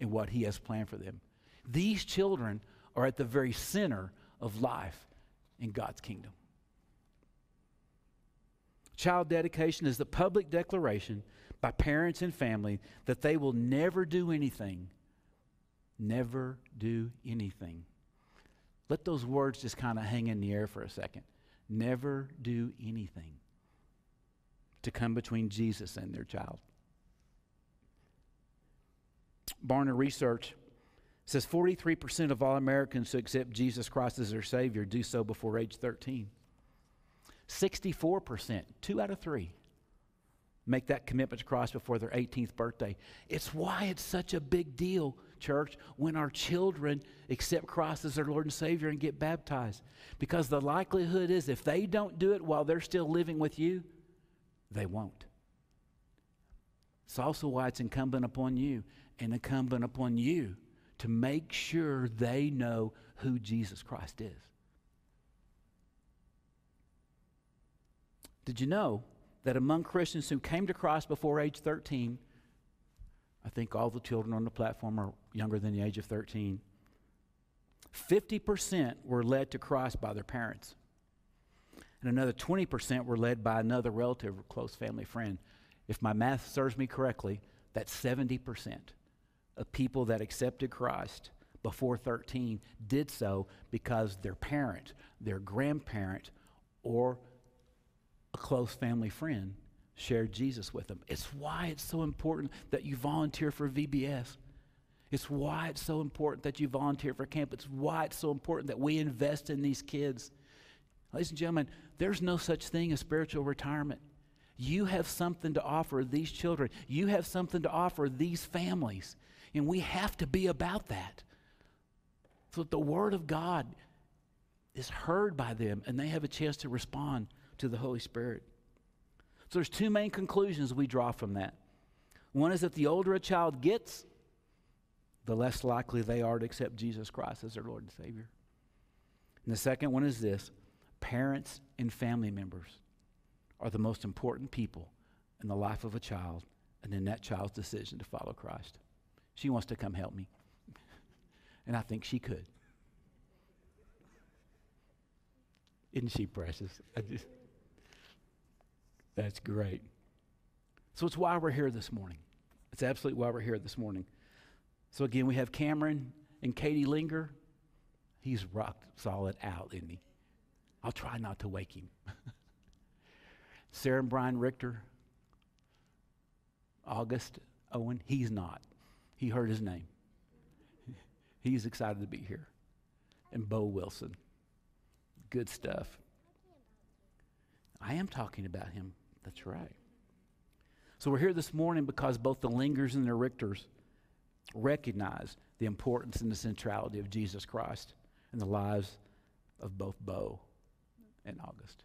and what He has planned for them. These children are at the very center of life in God's kingdom. Child dedication is the public declaration by parents and family that they will never do anything, never do anything let those words just kind of hang in the air for a second. Never do anything to come between Jesus and their child. Barna Research says 43% of all Americans who accept Jesus Christ as their Savior do so before age 13. 64%, two out of three, make that commitment to Christ before their 18th birthday. It's why it's such a big deal church, when our children accept Christ as their Lord and Savior and get baptized. Because the likelihood is if they don't do it while they're still living with you, they won't. It's also why it's incumbent upon you and incumbent upon you to make sure they know who Jesus Christ is. Did you know that among Christians who came to Christ before age 13, I think all the children on the platform are younger than the age of 13. 50% were led to Christ by their parents. And another 20% were led by another relative or close family friend. If my math serves me correctly, that's 70% of people that accepted Christ before 13 did so because their parent, their grandparent, or a close family friend shared Jesus with them. It's why it's so important that you volunteer for VBS. It's why it's so important that you volunteer for camp. It's why it's so important that we invest in these kids. Ladies and gentlemen, there's no such thing as spiritual retirement. You have something to offer these children, you have something to offer these families. And we have to be about that. So that the Word of God is heard by them and they have a chance to respond to the Holy Spirit. So there's two main conclusions we draw from that. One is that the older a child gets, the less likely they are to accept Jesus Christ as their Lord and Savior. And the second one is this parents and family members are the most important people in the life of a child and in that child's decision to follow Christ. She wants to come help me, and I think she could. Isn't she precious? I just. That's great. So it's why we're here this morning. It's absolutely why we're here this morning. So again, we have Cameron and Katie Linger. He's rocked solid out, isn't he? I'll try not to wake him. Sarah and Brian Richter. August Owen, he's not. He heard his name. He's excited to be here. And Bo Wilson. Good stuff. I am talking about him. That's right. So we're here this morning because both the Lingers and the Richters recognize the importance and the centrality of Jesus Christ in the lives of both Bo and August.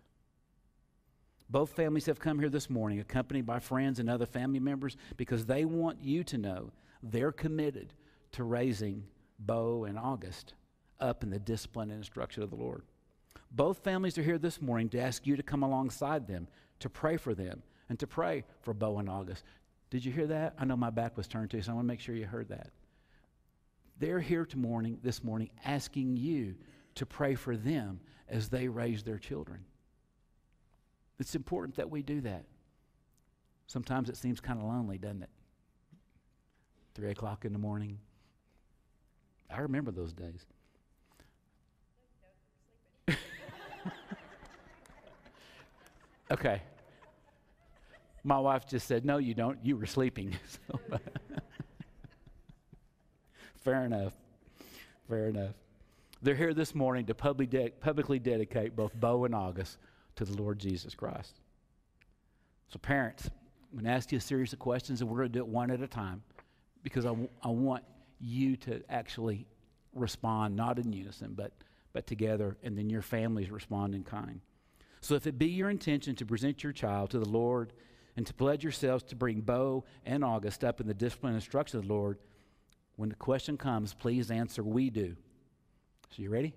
Both families have come here this morning, accompanied by friends and other family members, because they want you to know they're committed to raising Bo and August up in the discipline and instruction of the Lord. Both families are here this morning to ask you to come alongside them to pray for them and to pray for Bo and August. Did you hear that? I know my back was turned to you, so I want to make sure you heard that. They're here to morning, this morning asking you to pray for them as they raise their children. It's important that we do that. Sometimes it seems kind of lonely, doesn't it? Three o'clock in the morning. I remember those days. Okay. My wife just said, No, you don't. You were sleeping. Fair enough. Fair enough. They're here this morning to publicly, publicly dedicate both Bo and August to the Lord Jesus Christ. So, parents, I'm going to ask you a series of questions, and we're going to do it one at a time because I, w- I want you to actually respond, not in unison, but, but together, and then your families respond in kind. So, if it be your intention to present your child to the Lord and to pledge yourselves to bring Bo and August up in the discipline and instruction of the Lord, when the question comes, please answer, We do. So, you ready?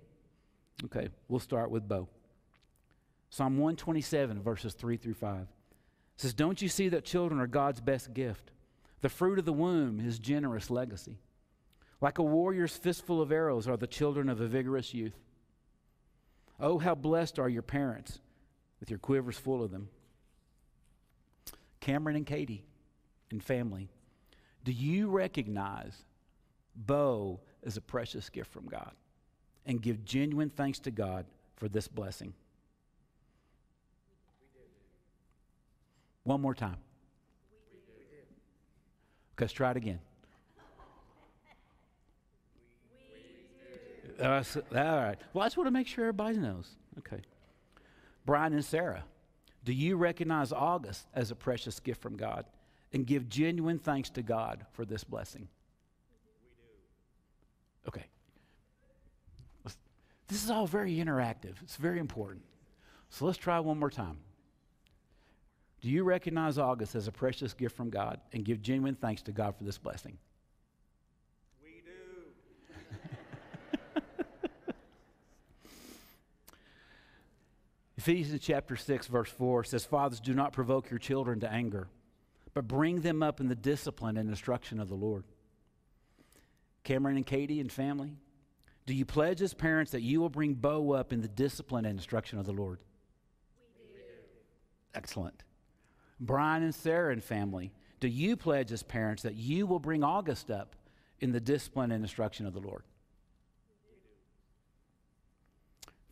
Okay, we'll start with Bo. Psalm 127, verses 3 through 5 says, Don't you see that children are God's best gift? The fruit of the womb, his generous legacy. Like a warrior's fistful of arrows are the children of a vigorous youth. Oh, how blessed are your parents with your quivers full of them. Cameron and Katie and family, do you recognize Bo as a precious gift from God and give genuine thanks to God for this blessing? One more time. Let's try it again. Uh, all right. Well, I just want to make sure everybody knows. Okay. Brian and Sarah, do you recognize August as a precious gift from God and give genuine thanks to God for this blessing? We do. Okay. This is all very interactive. It's very important. So let's try one more time. Do you recognize August as a precious gift from God and give genuine thanks to God for this blessing? Ephesians chapter 6, verse 4 says, Fathers, do not provoke your children to anger, but bring them up in the discipline and instruction of the Lord. Cameron and Katie and family, do you pledge as parents that you will bring Bo up in the discipline and instruction of the Lord? We do. Excellent. Brian and Sarah and family, do you pledge as parents that you will bring August up in the discipline and instruction of the Lord?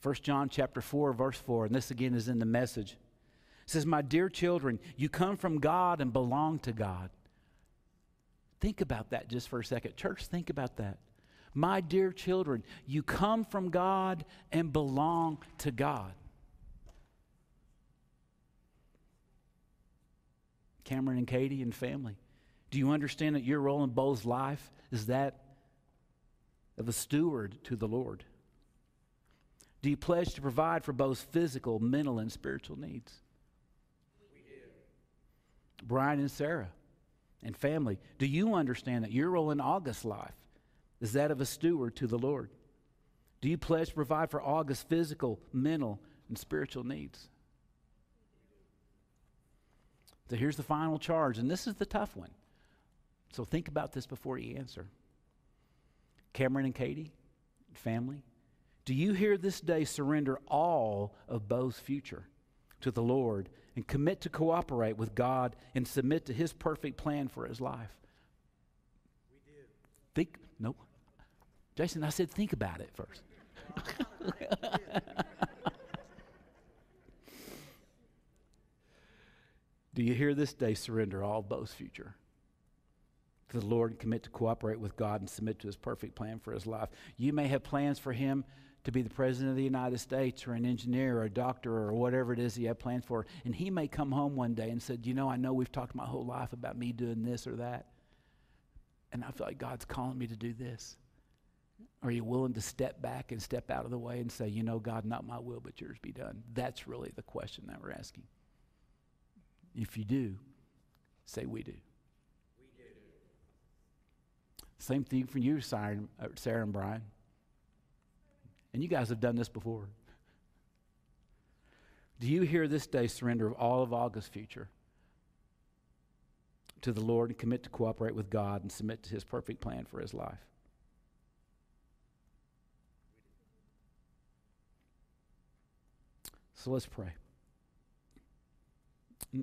1 John chapter 4 verse 4 and this again is in the message. It says, "My dear children, you come from God and belong to God." Think about that just for a second. Church, think about that. My dear children, you come from God and belong to God. Cameron and Katie and family, do you understand that your role in Bo's life is that of a steward to the Lord? Do you pledge to provide for both physical, mental, and spiritual needs? We do. Brian and Sarah and family, do you understand that your role in August's life is that of a steward to the Lord? Do you pledge to provide for August's physical, mental, and spiritual needs? So here's the final charge, and this is the tough one. So think about this before you answer. Cameron and Katie, family, do you here this day surrender all of Bo's future to the Lord and commit to cooperate with God and submit to his perfect plan for his life? We do. Think, no. Jason, I said think about it first. Do you hear this day surrender all Bo's future to the Lord and commit to cooperate with God and submit to his perfect plan for his life? You may have plans for him to be the president of the United States or an engineer or a doctor or whatever it is he had plans for. And he may come home one day and said, You know, I know we've talked my whole life about me doing this or that. And I feel like God's calling me to do this. Are you willing to step back and step out of the way and say, You know, God, not my will, but yours be done? That's really the question that we're asking. If you do, say we do. We do. Same thing for you, uh, Sarah and Brian. And you guys have done this before. Do you hear this day surrender of all of August's future to the Lord and commit to cooperate with God and submit to his perfect plan for his life? So let's pray.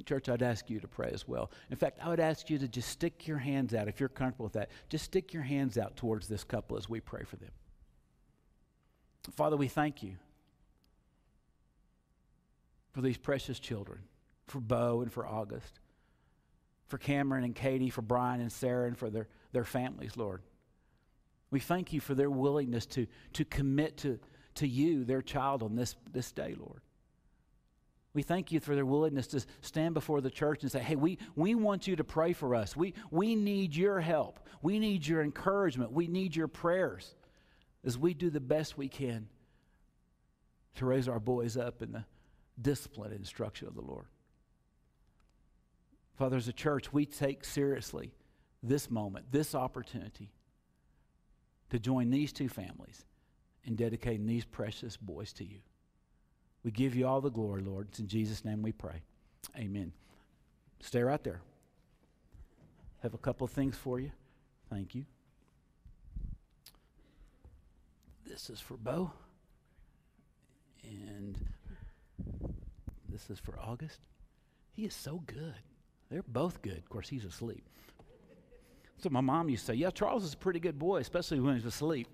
Church, I'd ask you to pray as well. In fact, I would ask you to just stick your hands out, if you're comfortable with that, just stick your hands out towards this couple as we pray for them. Father, we thank you for these precious children, for Bo and for August, for Cameron and Katie, for Brian and Sarah, and for their, their families, Lord. We thank you for their willingness to, to commit to, to you, their child, on this, this day, Lord. We thank you for their willingness to stand before the church and say, hey, we, we want you to pray for us. We, we need your help. We need your encouragement. We need your prayers as we do the best we can to raise our boys up in the discipline and instruction of the Lord. Father, as a church, we take seriously this moment, this opportunity to join these two families in dedicating these precious boys to you. We give you all the glory, Lord. It's in Jesus' name we pray. Amen. Stay right there. Have a couple of things for you. Thank you. This is for Bo. And this is for August. He is so good. They're both good. Of course, he's asleep. So my mom used to say, Yeah, Charles is a pretty good boy, especially when he's asleep.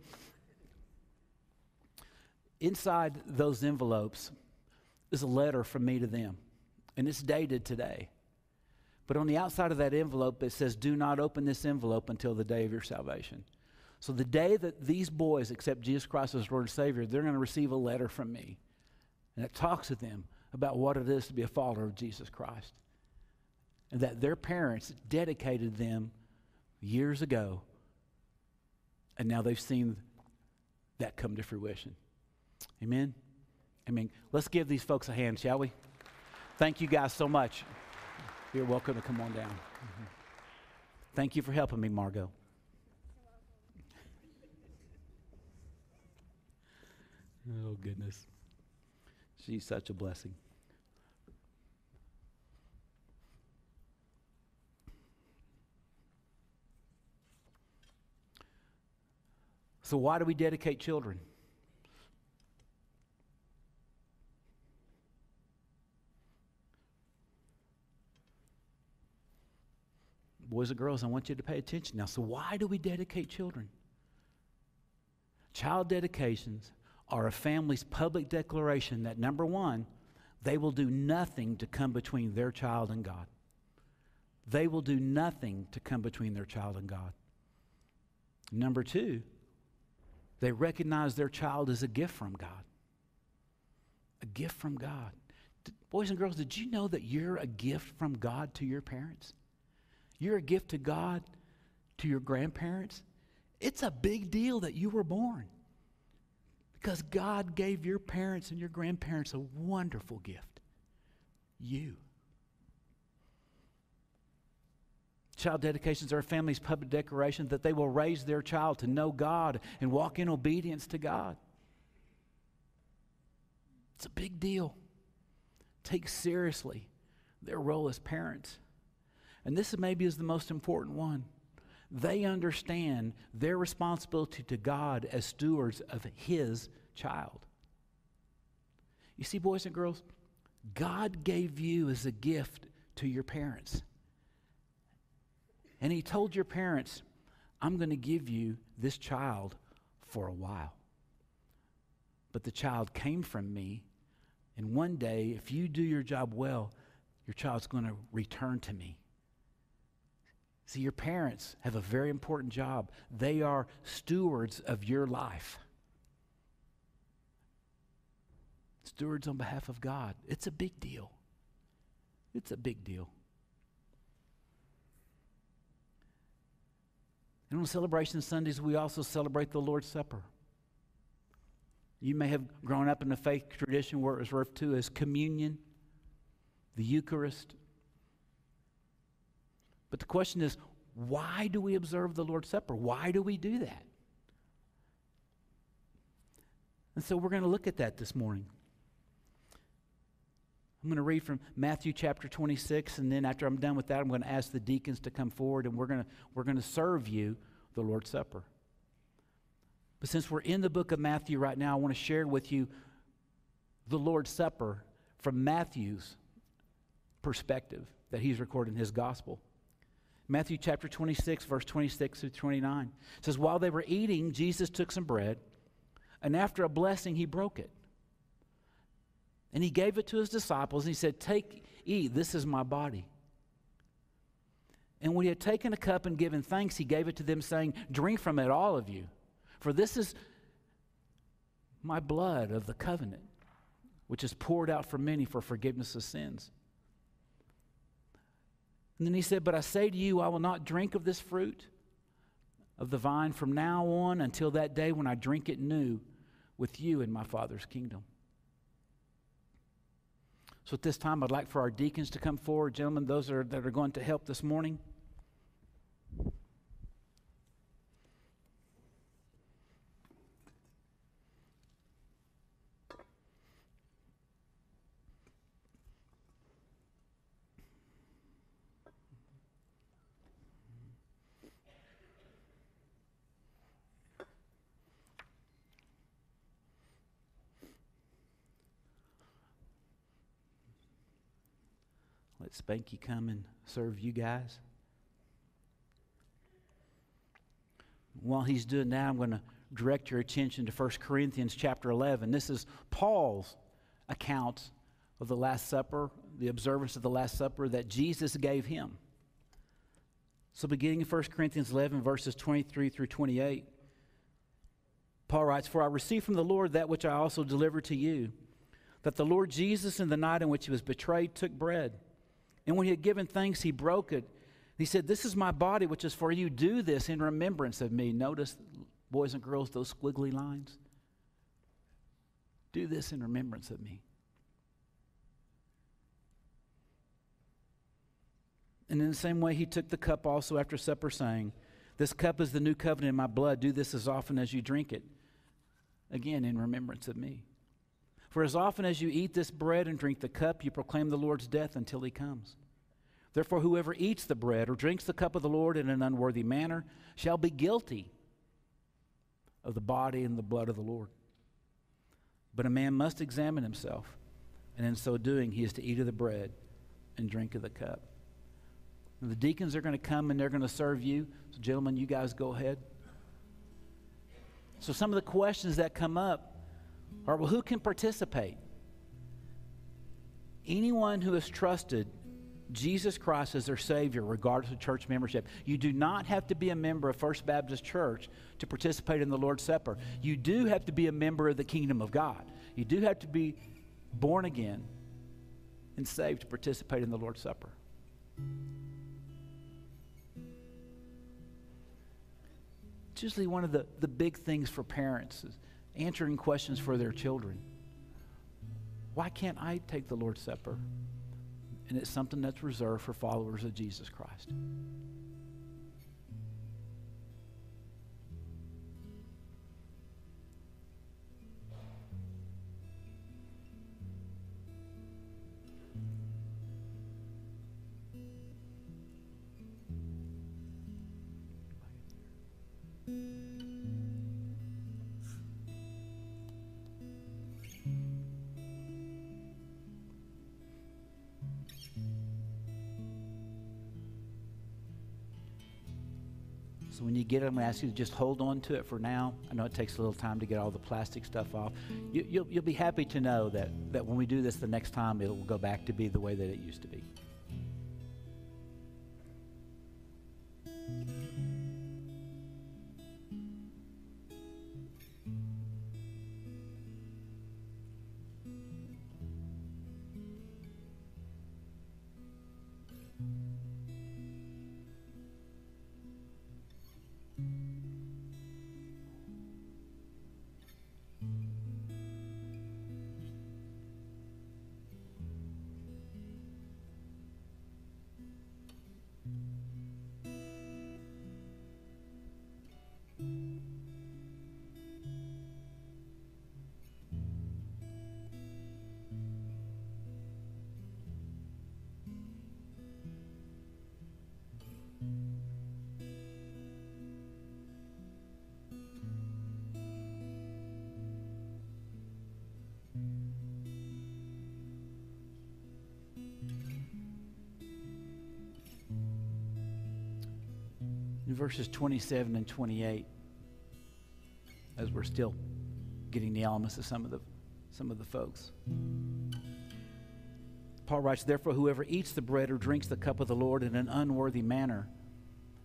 Inside those envelopes is a letter from me to them, and it's dated today. But on the outside of that envelope, it says, Do not open this envelope until the day of your salvation. So the day that these boys accept Jesus Christ as Lord and Savior, they're going to receive a letter from me. And it talks to them about what it is to be a follower of Jesus Christ. And that their parents dedicated them years ago, and now they've seen that come to fruition. Amen? Amen. Let's give these folks a hand, shall we? Thank you guys so much. You're welcome to come on down. Mm-hmm. Thank you for helping me, Margot. Oh, goodness. She's such a blessing. So, why do we dedicate children? Boys and girls, I want you to pay attention now. So, why do we dedicate children? Child dedications are a family's public declaration that number one, they will do nothing to come between their child and God. They will do nothing to come between their child and God. Number two, they recognize their child as a gift from God. A gift from God. Boys and girls, did you know that you're a gift from God to your parents? You're a gift to God, to your grandparents. It's a big deal that you were born because God gave your parents and your grandparents a wonderful gift you. Child dedications are a family's public declaration that they will raise their child to know God and walk in obedience to God. It's a big deal. Take seriously their role as parents. And this maybe is the most important one. They understand their responsibility to God as stewards of His child. You see, boys and girls, God gave you as a gift to your parents. And He told your parents, I'm going to give you this child for a while. But the child came from me, and one day, if you do your job well, your child's going to return to me. See, your parents have a very important job. They are stewards of your life. Stewards on behalf of God. It's a big deal. It's a big deal. And on celebration Sundays, we also celebrate the Lord's Supper. You may have grown up in a faith tradition where it was referred to as communion, the Eucharist, but the question is, why do we observe the Lord's Supper? Why do we do that? And so we're going to look at that this morning. I'm going to read from Matthew chapter 26, and then after I'm done with that, I'm going to ask the deacons to come forward and we're going to, we're going to serve you the Lord's Supper. But since we're in the book of Matthew right now, I want to share with you the Lord's Supper from Matthew's perspective that he's recording in his gospel. Matthew chapter 26, verse 26 through 29 says, While they were eating, Jesus took some bread, and after a blessing, he broke it. And he gave it to his disciples, and he said, Take, eat, this is my body. And when he had taken a cup and given thanks, he gave it to them, saying, Drink from it, all of you, for this is my blood of the covenant, which is poured out for many for forgiveness of sins. And then he said, But I say to you, I will not drink of this fruit of the vine from now on until that day when I drink it new with you in my Father's kingdom. So at this time, I'd like for our deacons to come forward. Gentlemen, those are, that are going to help this morning. Let Spanky come and serve you guys. While he's doing that, I'm going to direct your attention to 1 Corinthians chapter 11. This is Paul's account of the Last Supper, the observance of the Last Supper that Jesus gave him. So, beginning in 1 Corinthians 11, verses 23 through 28, Paul writes, For I received from the Lord that which I also delivered to you, that the Lord Jesus, in the night in which he was betrayed, took bread. And when he had given thanks, he broke it. He said, This is my body, which is for you. Do this in remembrance of me. Notice, boys and girls, those squiggly lines. Do this in remembrance of me. And in the same way, he took the cup also after supper, saying, This cup is the new covenant in my blood. Do this as often as you drink it. Again, in remembrance of me. For as often as you eat this bread and drink the cup, you proclaim the Lord's death until he comes. Therefore, whoever eats the bread or drinks the cup of the Lord in an unworthy manner shall be guilty of the body and the blood of the Lord. But a man must examine himself, and in so doing, he is to eat of the bread and drink of the cup. And the deacons are going to come and they're going to serve you. So, gentlemen, you guys go ahead. So, some of the questions that come up are well, who can participate? Anyone who has trusted Jesus Christ as their Savior, regardless of church membership. You do not have to be a member of First Baptist Church to participate in the Lord's Supper. You do have to be a member of the kingdom of God. You do have to be born again and saved to participate in the Lord's Supper. It's usually one of the, the big things for parents is answering questions for their children. Why can't I take the Lord's Supper? And it's something that's reserved for followers of Jesus Christ. So when you get it, I'm going to ask you to just hold on to it for now. I know it takes a little time to get all the plastic stuff off. You, you'll, you'll be happy to know that, that when we do this the next time, it will go back to be the way that it used to be. In verses 27 and 28, as we're still getting the elements of some of the, some of the folks. Paul writes, Therefore, whoever eats the bread or drinks the cup of the Lord in an unworthy manner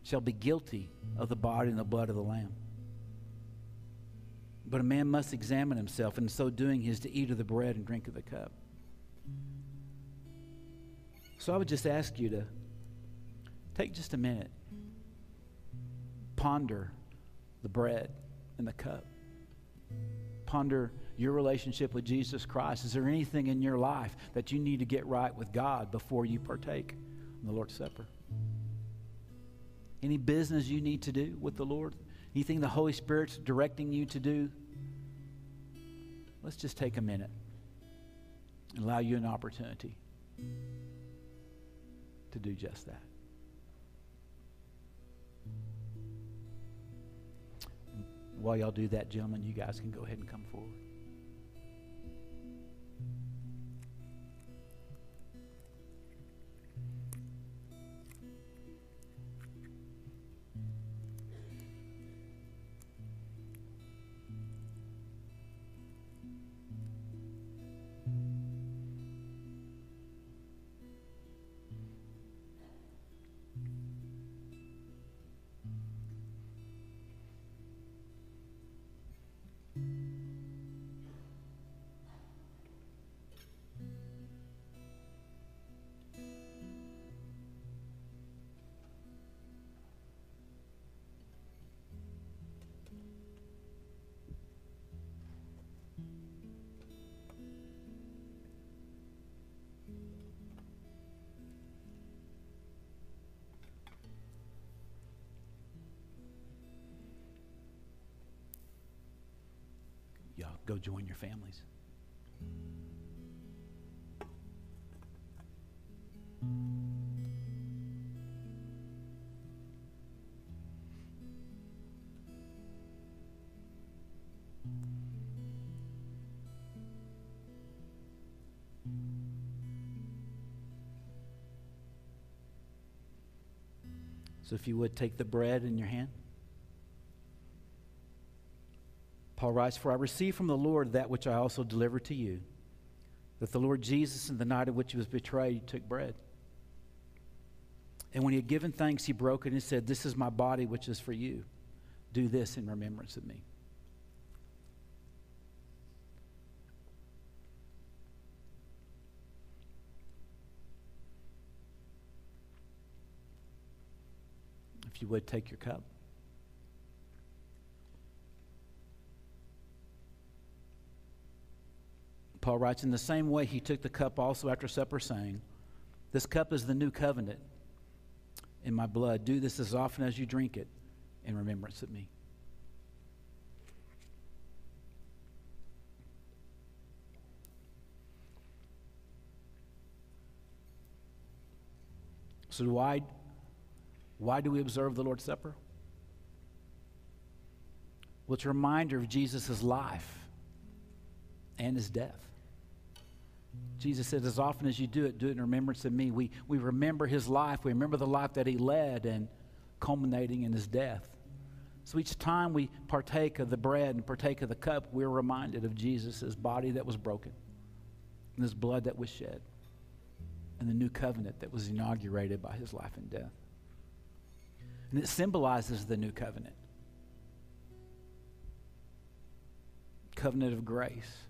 shall be guilty of the body and the blood of the Lamb. But a man must examine himself, and in so doing, he is to eat of the bread and drink of the cup. So I would just ask you to take just a minute, ponder the bread and the cup, ponder your relationship with Jesus Christ. Is there anything in your life that you need to get right with God before you partake in the Lord's Supper? Any business you need to do with the Lord? Anything the Holy Spirit's directing you to do? Let's just take a minute and allow you an opportunity to do just that. While y'all do that, gentlemen, you guys can go ahead and come forward. Go join your families. So if you would take the bread in your hand. Writes, For I received from the Lord that which I also delivered to you, that the Lord Jesus, in the night of which he was betrayed, took bread. And when he had given thanks, he broke it and said, This is my body, which is for you. Do this in remembrance of me. If you would, take your cup. Paul writes, In the same way, he took the cup also after supper, saying, This cup is the new covenant in my blood. Do this as often as you drink it in remembrance of me. So, why, why do we observe the Lord's Supper? Well, it's a reminder of Jesus' life and his death. Jesus said, as often as you do it, do it in remembrance of me. We, we remember his life. We remember the life that he led and culminating in his death. So each time we partake of the bread and partake of the cup, we're reminded of Jesus' body that was broken and his blood that was shed and the new covenant that was inaugurated by his life and death. And it symbolizes the new covenant covenant of grace.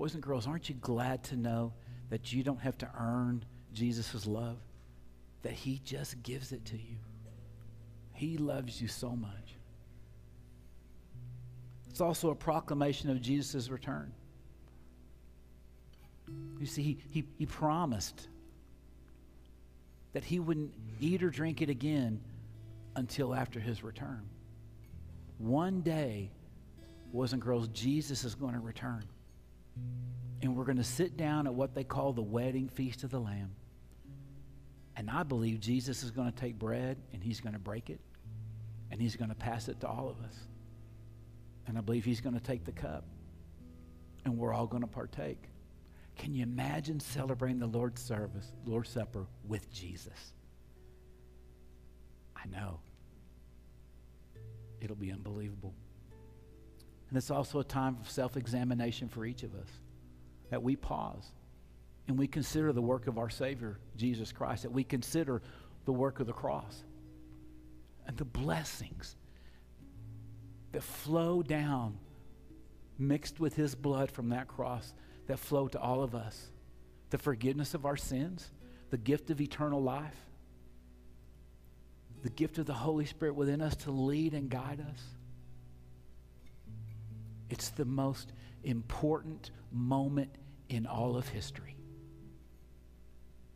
Boys and girls, aren't you glad to know that you don't have to earn Jesus' love? That he just gives it to you. He loves you so much. It's also a proclamation of Jesus' return. You see, he, he, he promised that he wouldn't eat or drink it again until after his return. One day, boys and girls, Jesus is going to return. And we're going to sit down at what they call the wedding feast of the Lamb. And I believe Jesus is going to take bread and he's going to break it and he's going to pass it to all of us. And I believe he's going to take the cup and we're all going to partake. Can you imagine celebrating the Lord's service, Lord's Supper with Jesus? I know. It'll be unbelievable. And it's also a time of self examination for each of us that we pause and we consider the work of our Savior, Jesus Christ, that we consider the work of the cross and the blessings that flow down mixed with His blood from that cross that flow to all of us the forgiveness of our sins, the gift of eternal life, the gift of the Holy Spirit within us to lead and guide us. It's the most important moment in all of history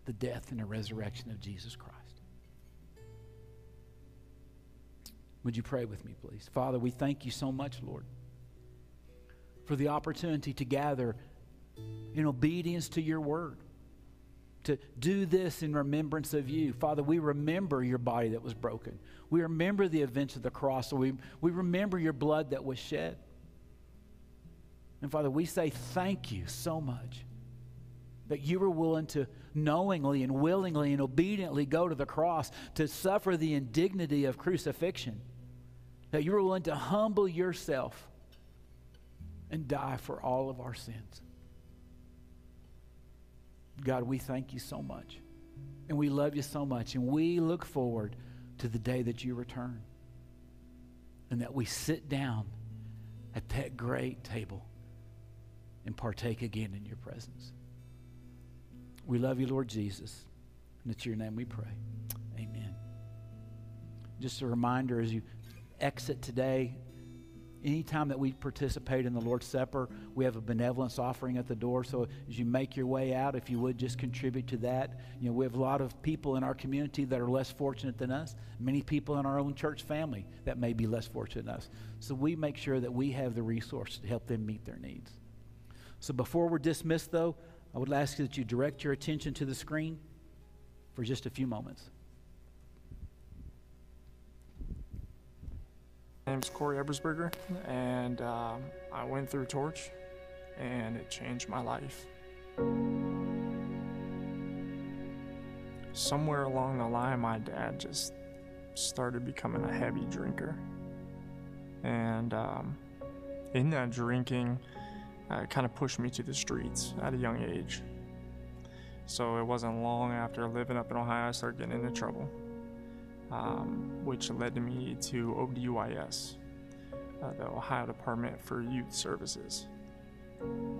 the death and the resurrection of Jesus Christ. Would you pray with me, please? Father, we thank you so much, Lord, for the opportunity to gather in obedience to your word, to do this in remembrance of you. Father, we remember your body that was broken. We remember the events of the cross. We, we remember your blood that was shed. And Father, we say thank you so much that you were willing to knowingly and willingly and obediently go to the cross to suffer the indignity of crucifixion, that you were willing to humble yourself and die for all of our sins. God, we thank you so much. And we love you so much. And we look forward to the day that you return. And that we sit down at that great table and partake again in your presence. We love you, Lord Jesus. And it's your name we pray. Amen. Just a reminder as you exit today, anytime that we participate in the Lord's Supper, we have a benevolence offering at the door. So as you make your way out, if you would just contribute to that. You know, we have a lot of people in our community that are less fortunate than us, many people in our own church family that may be less fortunate than us. So we make sure that we have the resources to help them meet their needs. So before we're dismissed, though, I would ask that you direct your attention to the screen for just a few moments. My name's Corey Ebersberger, and um, I went through Torch, and it changed my life. Somewhere along the line, my dad just started becoming a heavy drinker. And um, in that drinking, uh, kind of pushed me to the streets at a young age. So it wasn't long after living up in Ohio, I started getting into trouble um, which led me to ODYS, uh, the Ohio Department for Youth Services.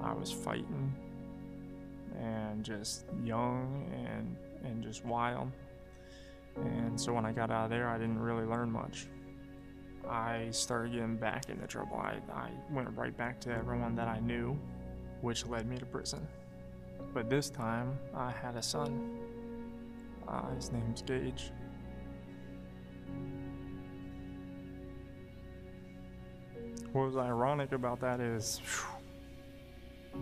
I was fighting and just young and, and just wild. And so when I got out of there, I didn't really learn much. I started getting back into trouble. I, I went right back to everyone that I knew, which led me to prison. But this time, I had a son. Uh, his name's Gage. What was ironic about that is, whew,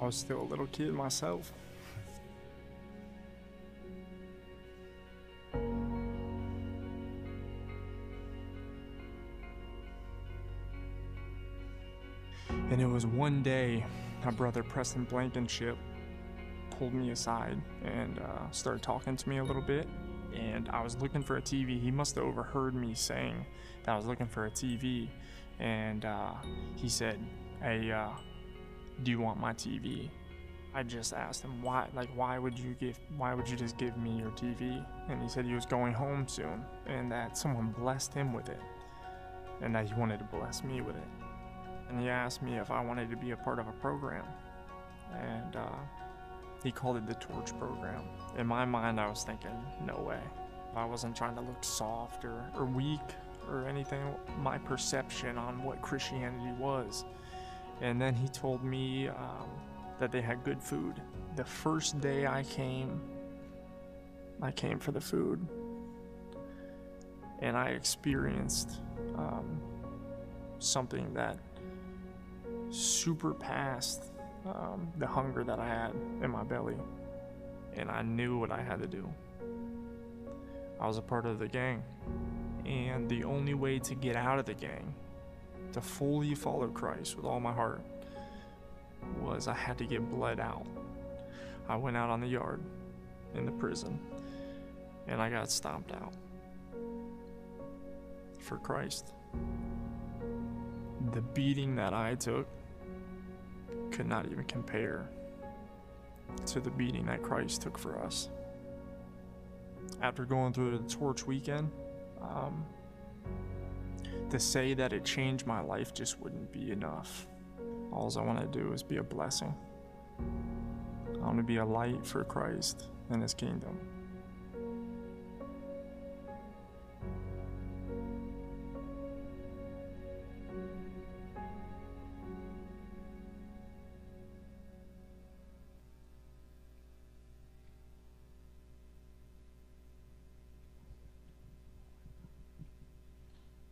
I was still a little kid myself. One day, my brother Preston Blankenship pulled me aside and uh, started talking to me a little bit. And I was looking for a TV. He must have overheard me saying that I was looking for a TV. And uh, he said, Hey, uh, do you want my TV? I just asked him why, like, why would you give, why would you just give me your TV? And he said he was going home soon, and that someone blessed him with it, and that he wanted to bless me with it. And he asked me if I wanted to be a part of a program, and uh, he called it the Torch Program. In my mind, I was thinking, no way. I wasn't trying to look soft or, or weak or anything, my perception on what Christianity was. And then he told me um, that they had good food. The first day I came, I came for the food. And I experienced um, something that surpassed um, the hunger that I had in my belly. And I knew what I had to do. I was a part of the gang. And the only way to get out of the gang, to fully follow Christ with all my heart, was I had to get bled out. I went out on the yard in the prison and I got stomped out. for Christ. The beating that I took could not even compare to the beating that Christ took for us. After going through the torch weekend, um, to say that it changed my life just wouldn't be enough. All I want to do is be a blessing. I want to be a light for Christ and His kingdom.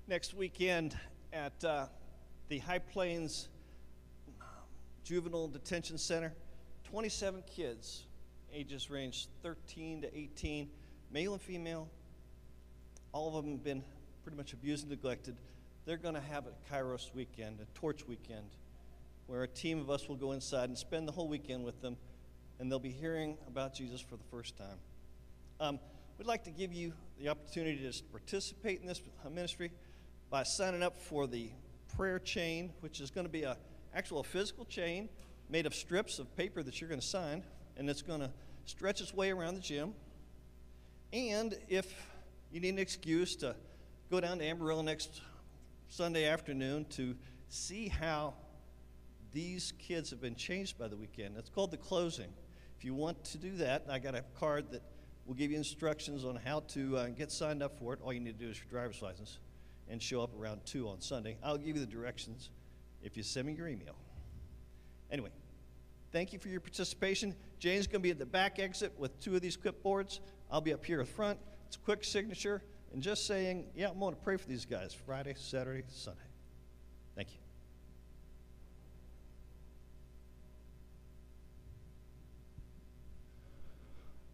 Next weekend at uh, the High Plains Juvenile Detention Center. 27 kids, ages range 13 to 18, male and female. All of them have been pretty much abused and neglected. They're going to have a Kairos weekend, a torch weekend, where a team of us will go inside and spend the whole weekend with them, and they'll be hearing about Jesus for the first time. Um, we'd like to give you the opportunity to participate in this ministry by signing up for the prayer chain, which is going to be a actual physical chain made of strips of paper that you're going to sign, and it's going to stretch its way around the gym. And if you need an excuse to go down to Amarillo next Sunday afternoon to see how these kids have been changed by the weekend, it's called the closing. If you want to do that, I got a card that will give you instructions on how to uh, get signed up for it. All you need to do is your driver's license and show up around 2 on Sunday. I'll give you the directions if you send me your email. Anyway, thank you for your participation. Jane's going to be at the back exit with two of these clipboards. I'll be up here at front. It's a quick signature and just saying, yeah, I'm going to pray for these guys Friday, Saturday, Sunday. Thank you.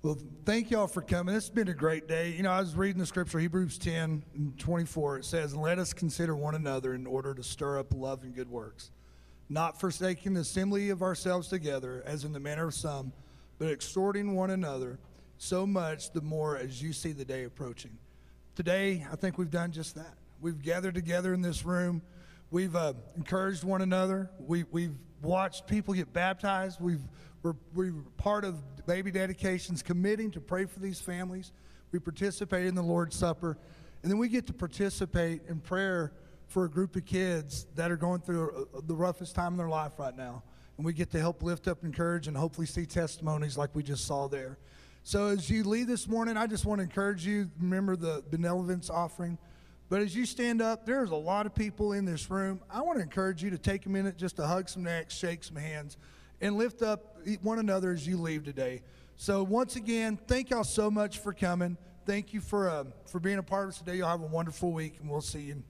Well, thank y'all for coming. It's been a great day. You know, I was reading the scripture, Hebrews 10 and 24. It says, let us consider one another in order to stir up love and good works, not forsaking the assembly of ourselves together, as in the manner of some, but exhorting one another, so much the more as you see the day approaching. Today, I think we've done just that. We've gathered together in this room. We've uh, encouraged one another. We, we've watched people get baptized. We've we're, we're part of baby dedications, committing to pray for these families. We participate in the Lord's Supper. And then we get to participate in prayer for a group of kids that are going through uh, the roughest time in their life right now. And we get to help lift up, encourage, and hopefully see testimonies like we just saw there. So as you leave this morning, I just want to encourage you, remember the benevolence offering. But as you stand up, there's a lot of people in this room. I want to encourage you to take a minute just to hug some necks, shake some hands and lift up one another as you leave today. So once again, thank y'all so much for coming. Thank you for uh, for being a part of us today. Y'all have a wonderful week, and we'll see you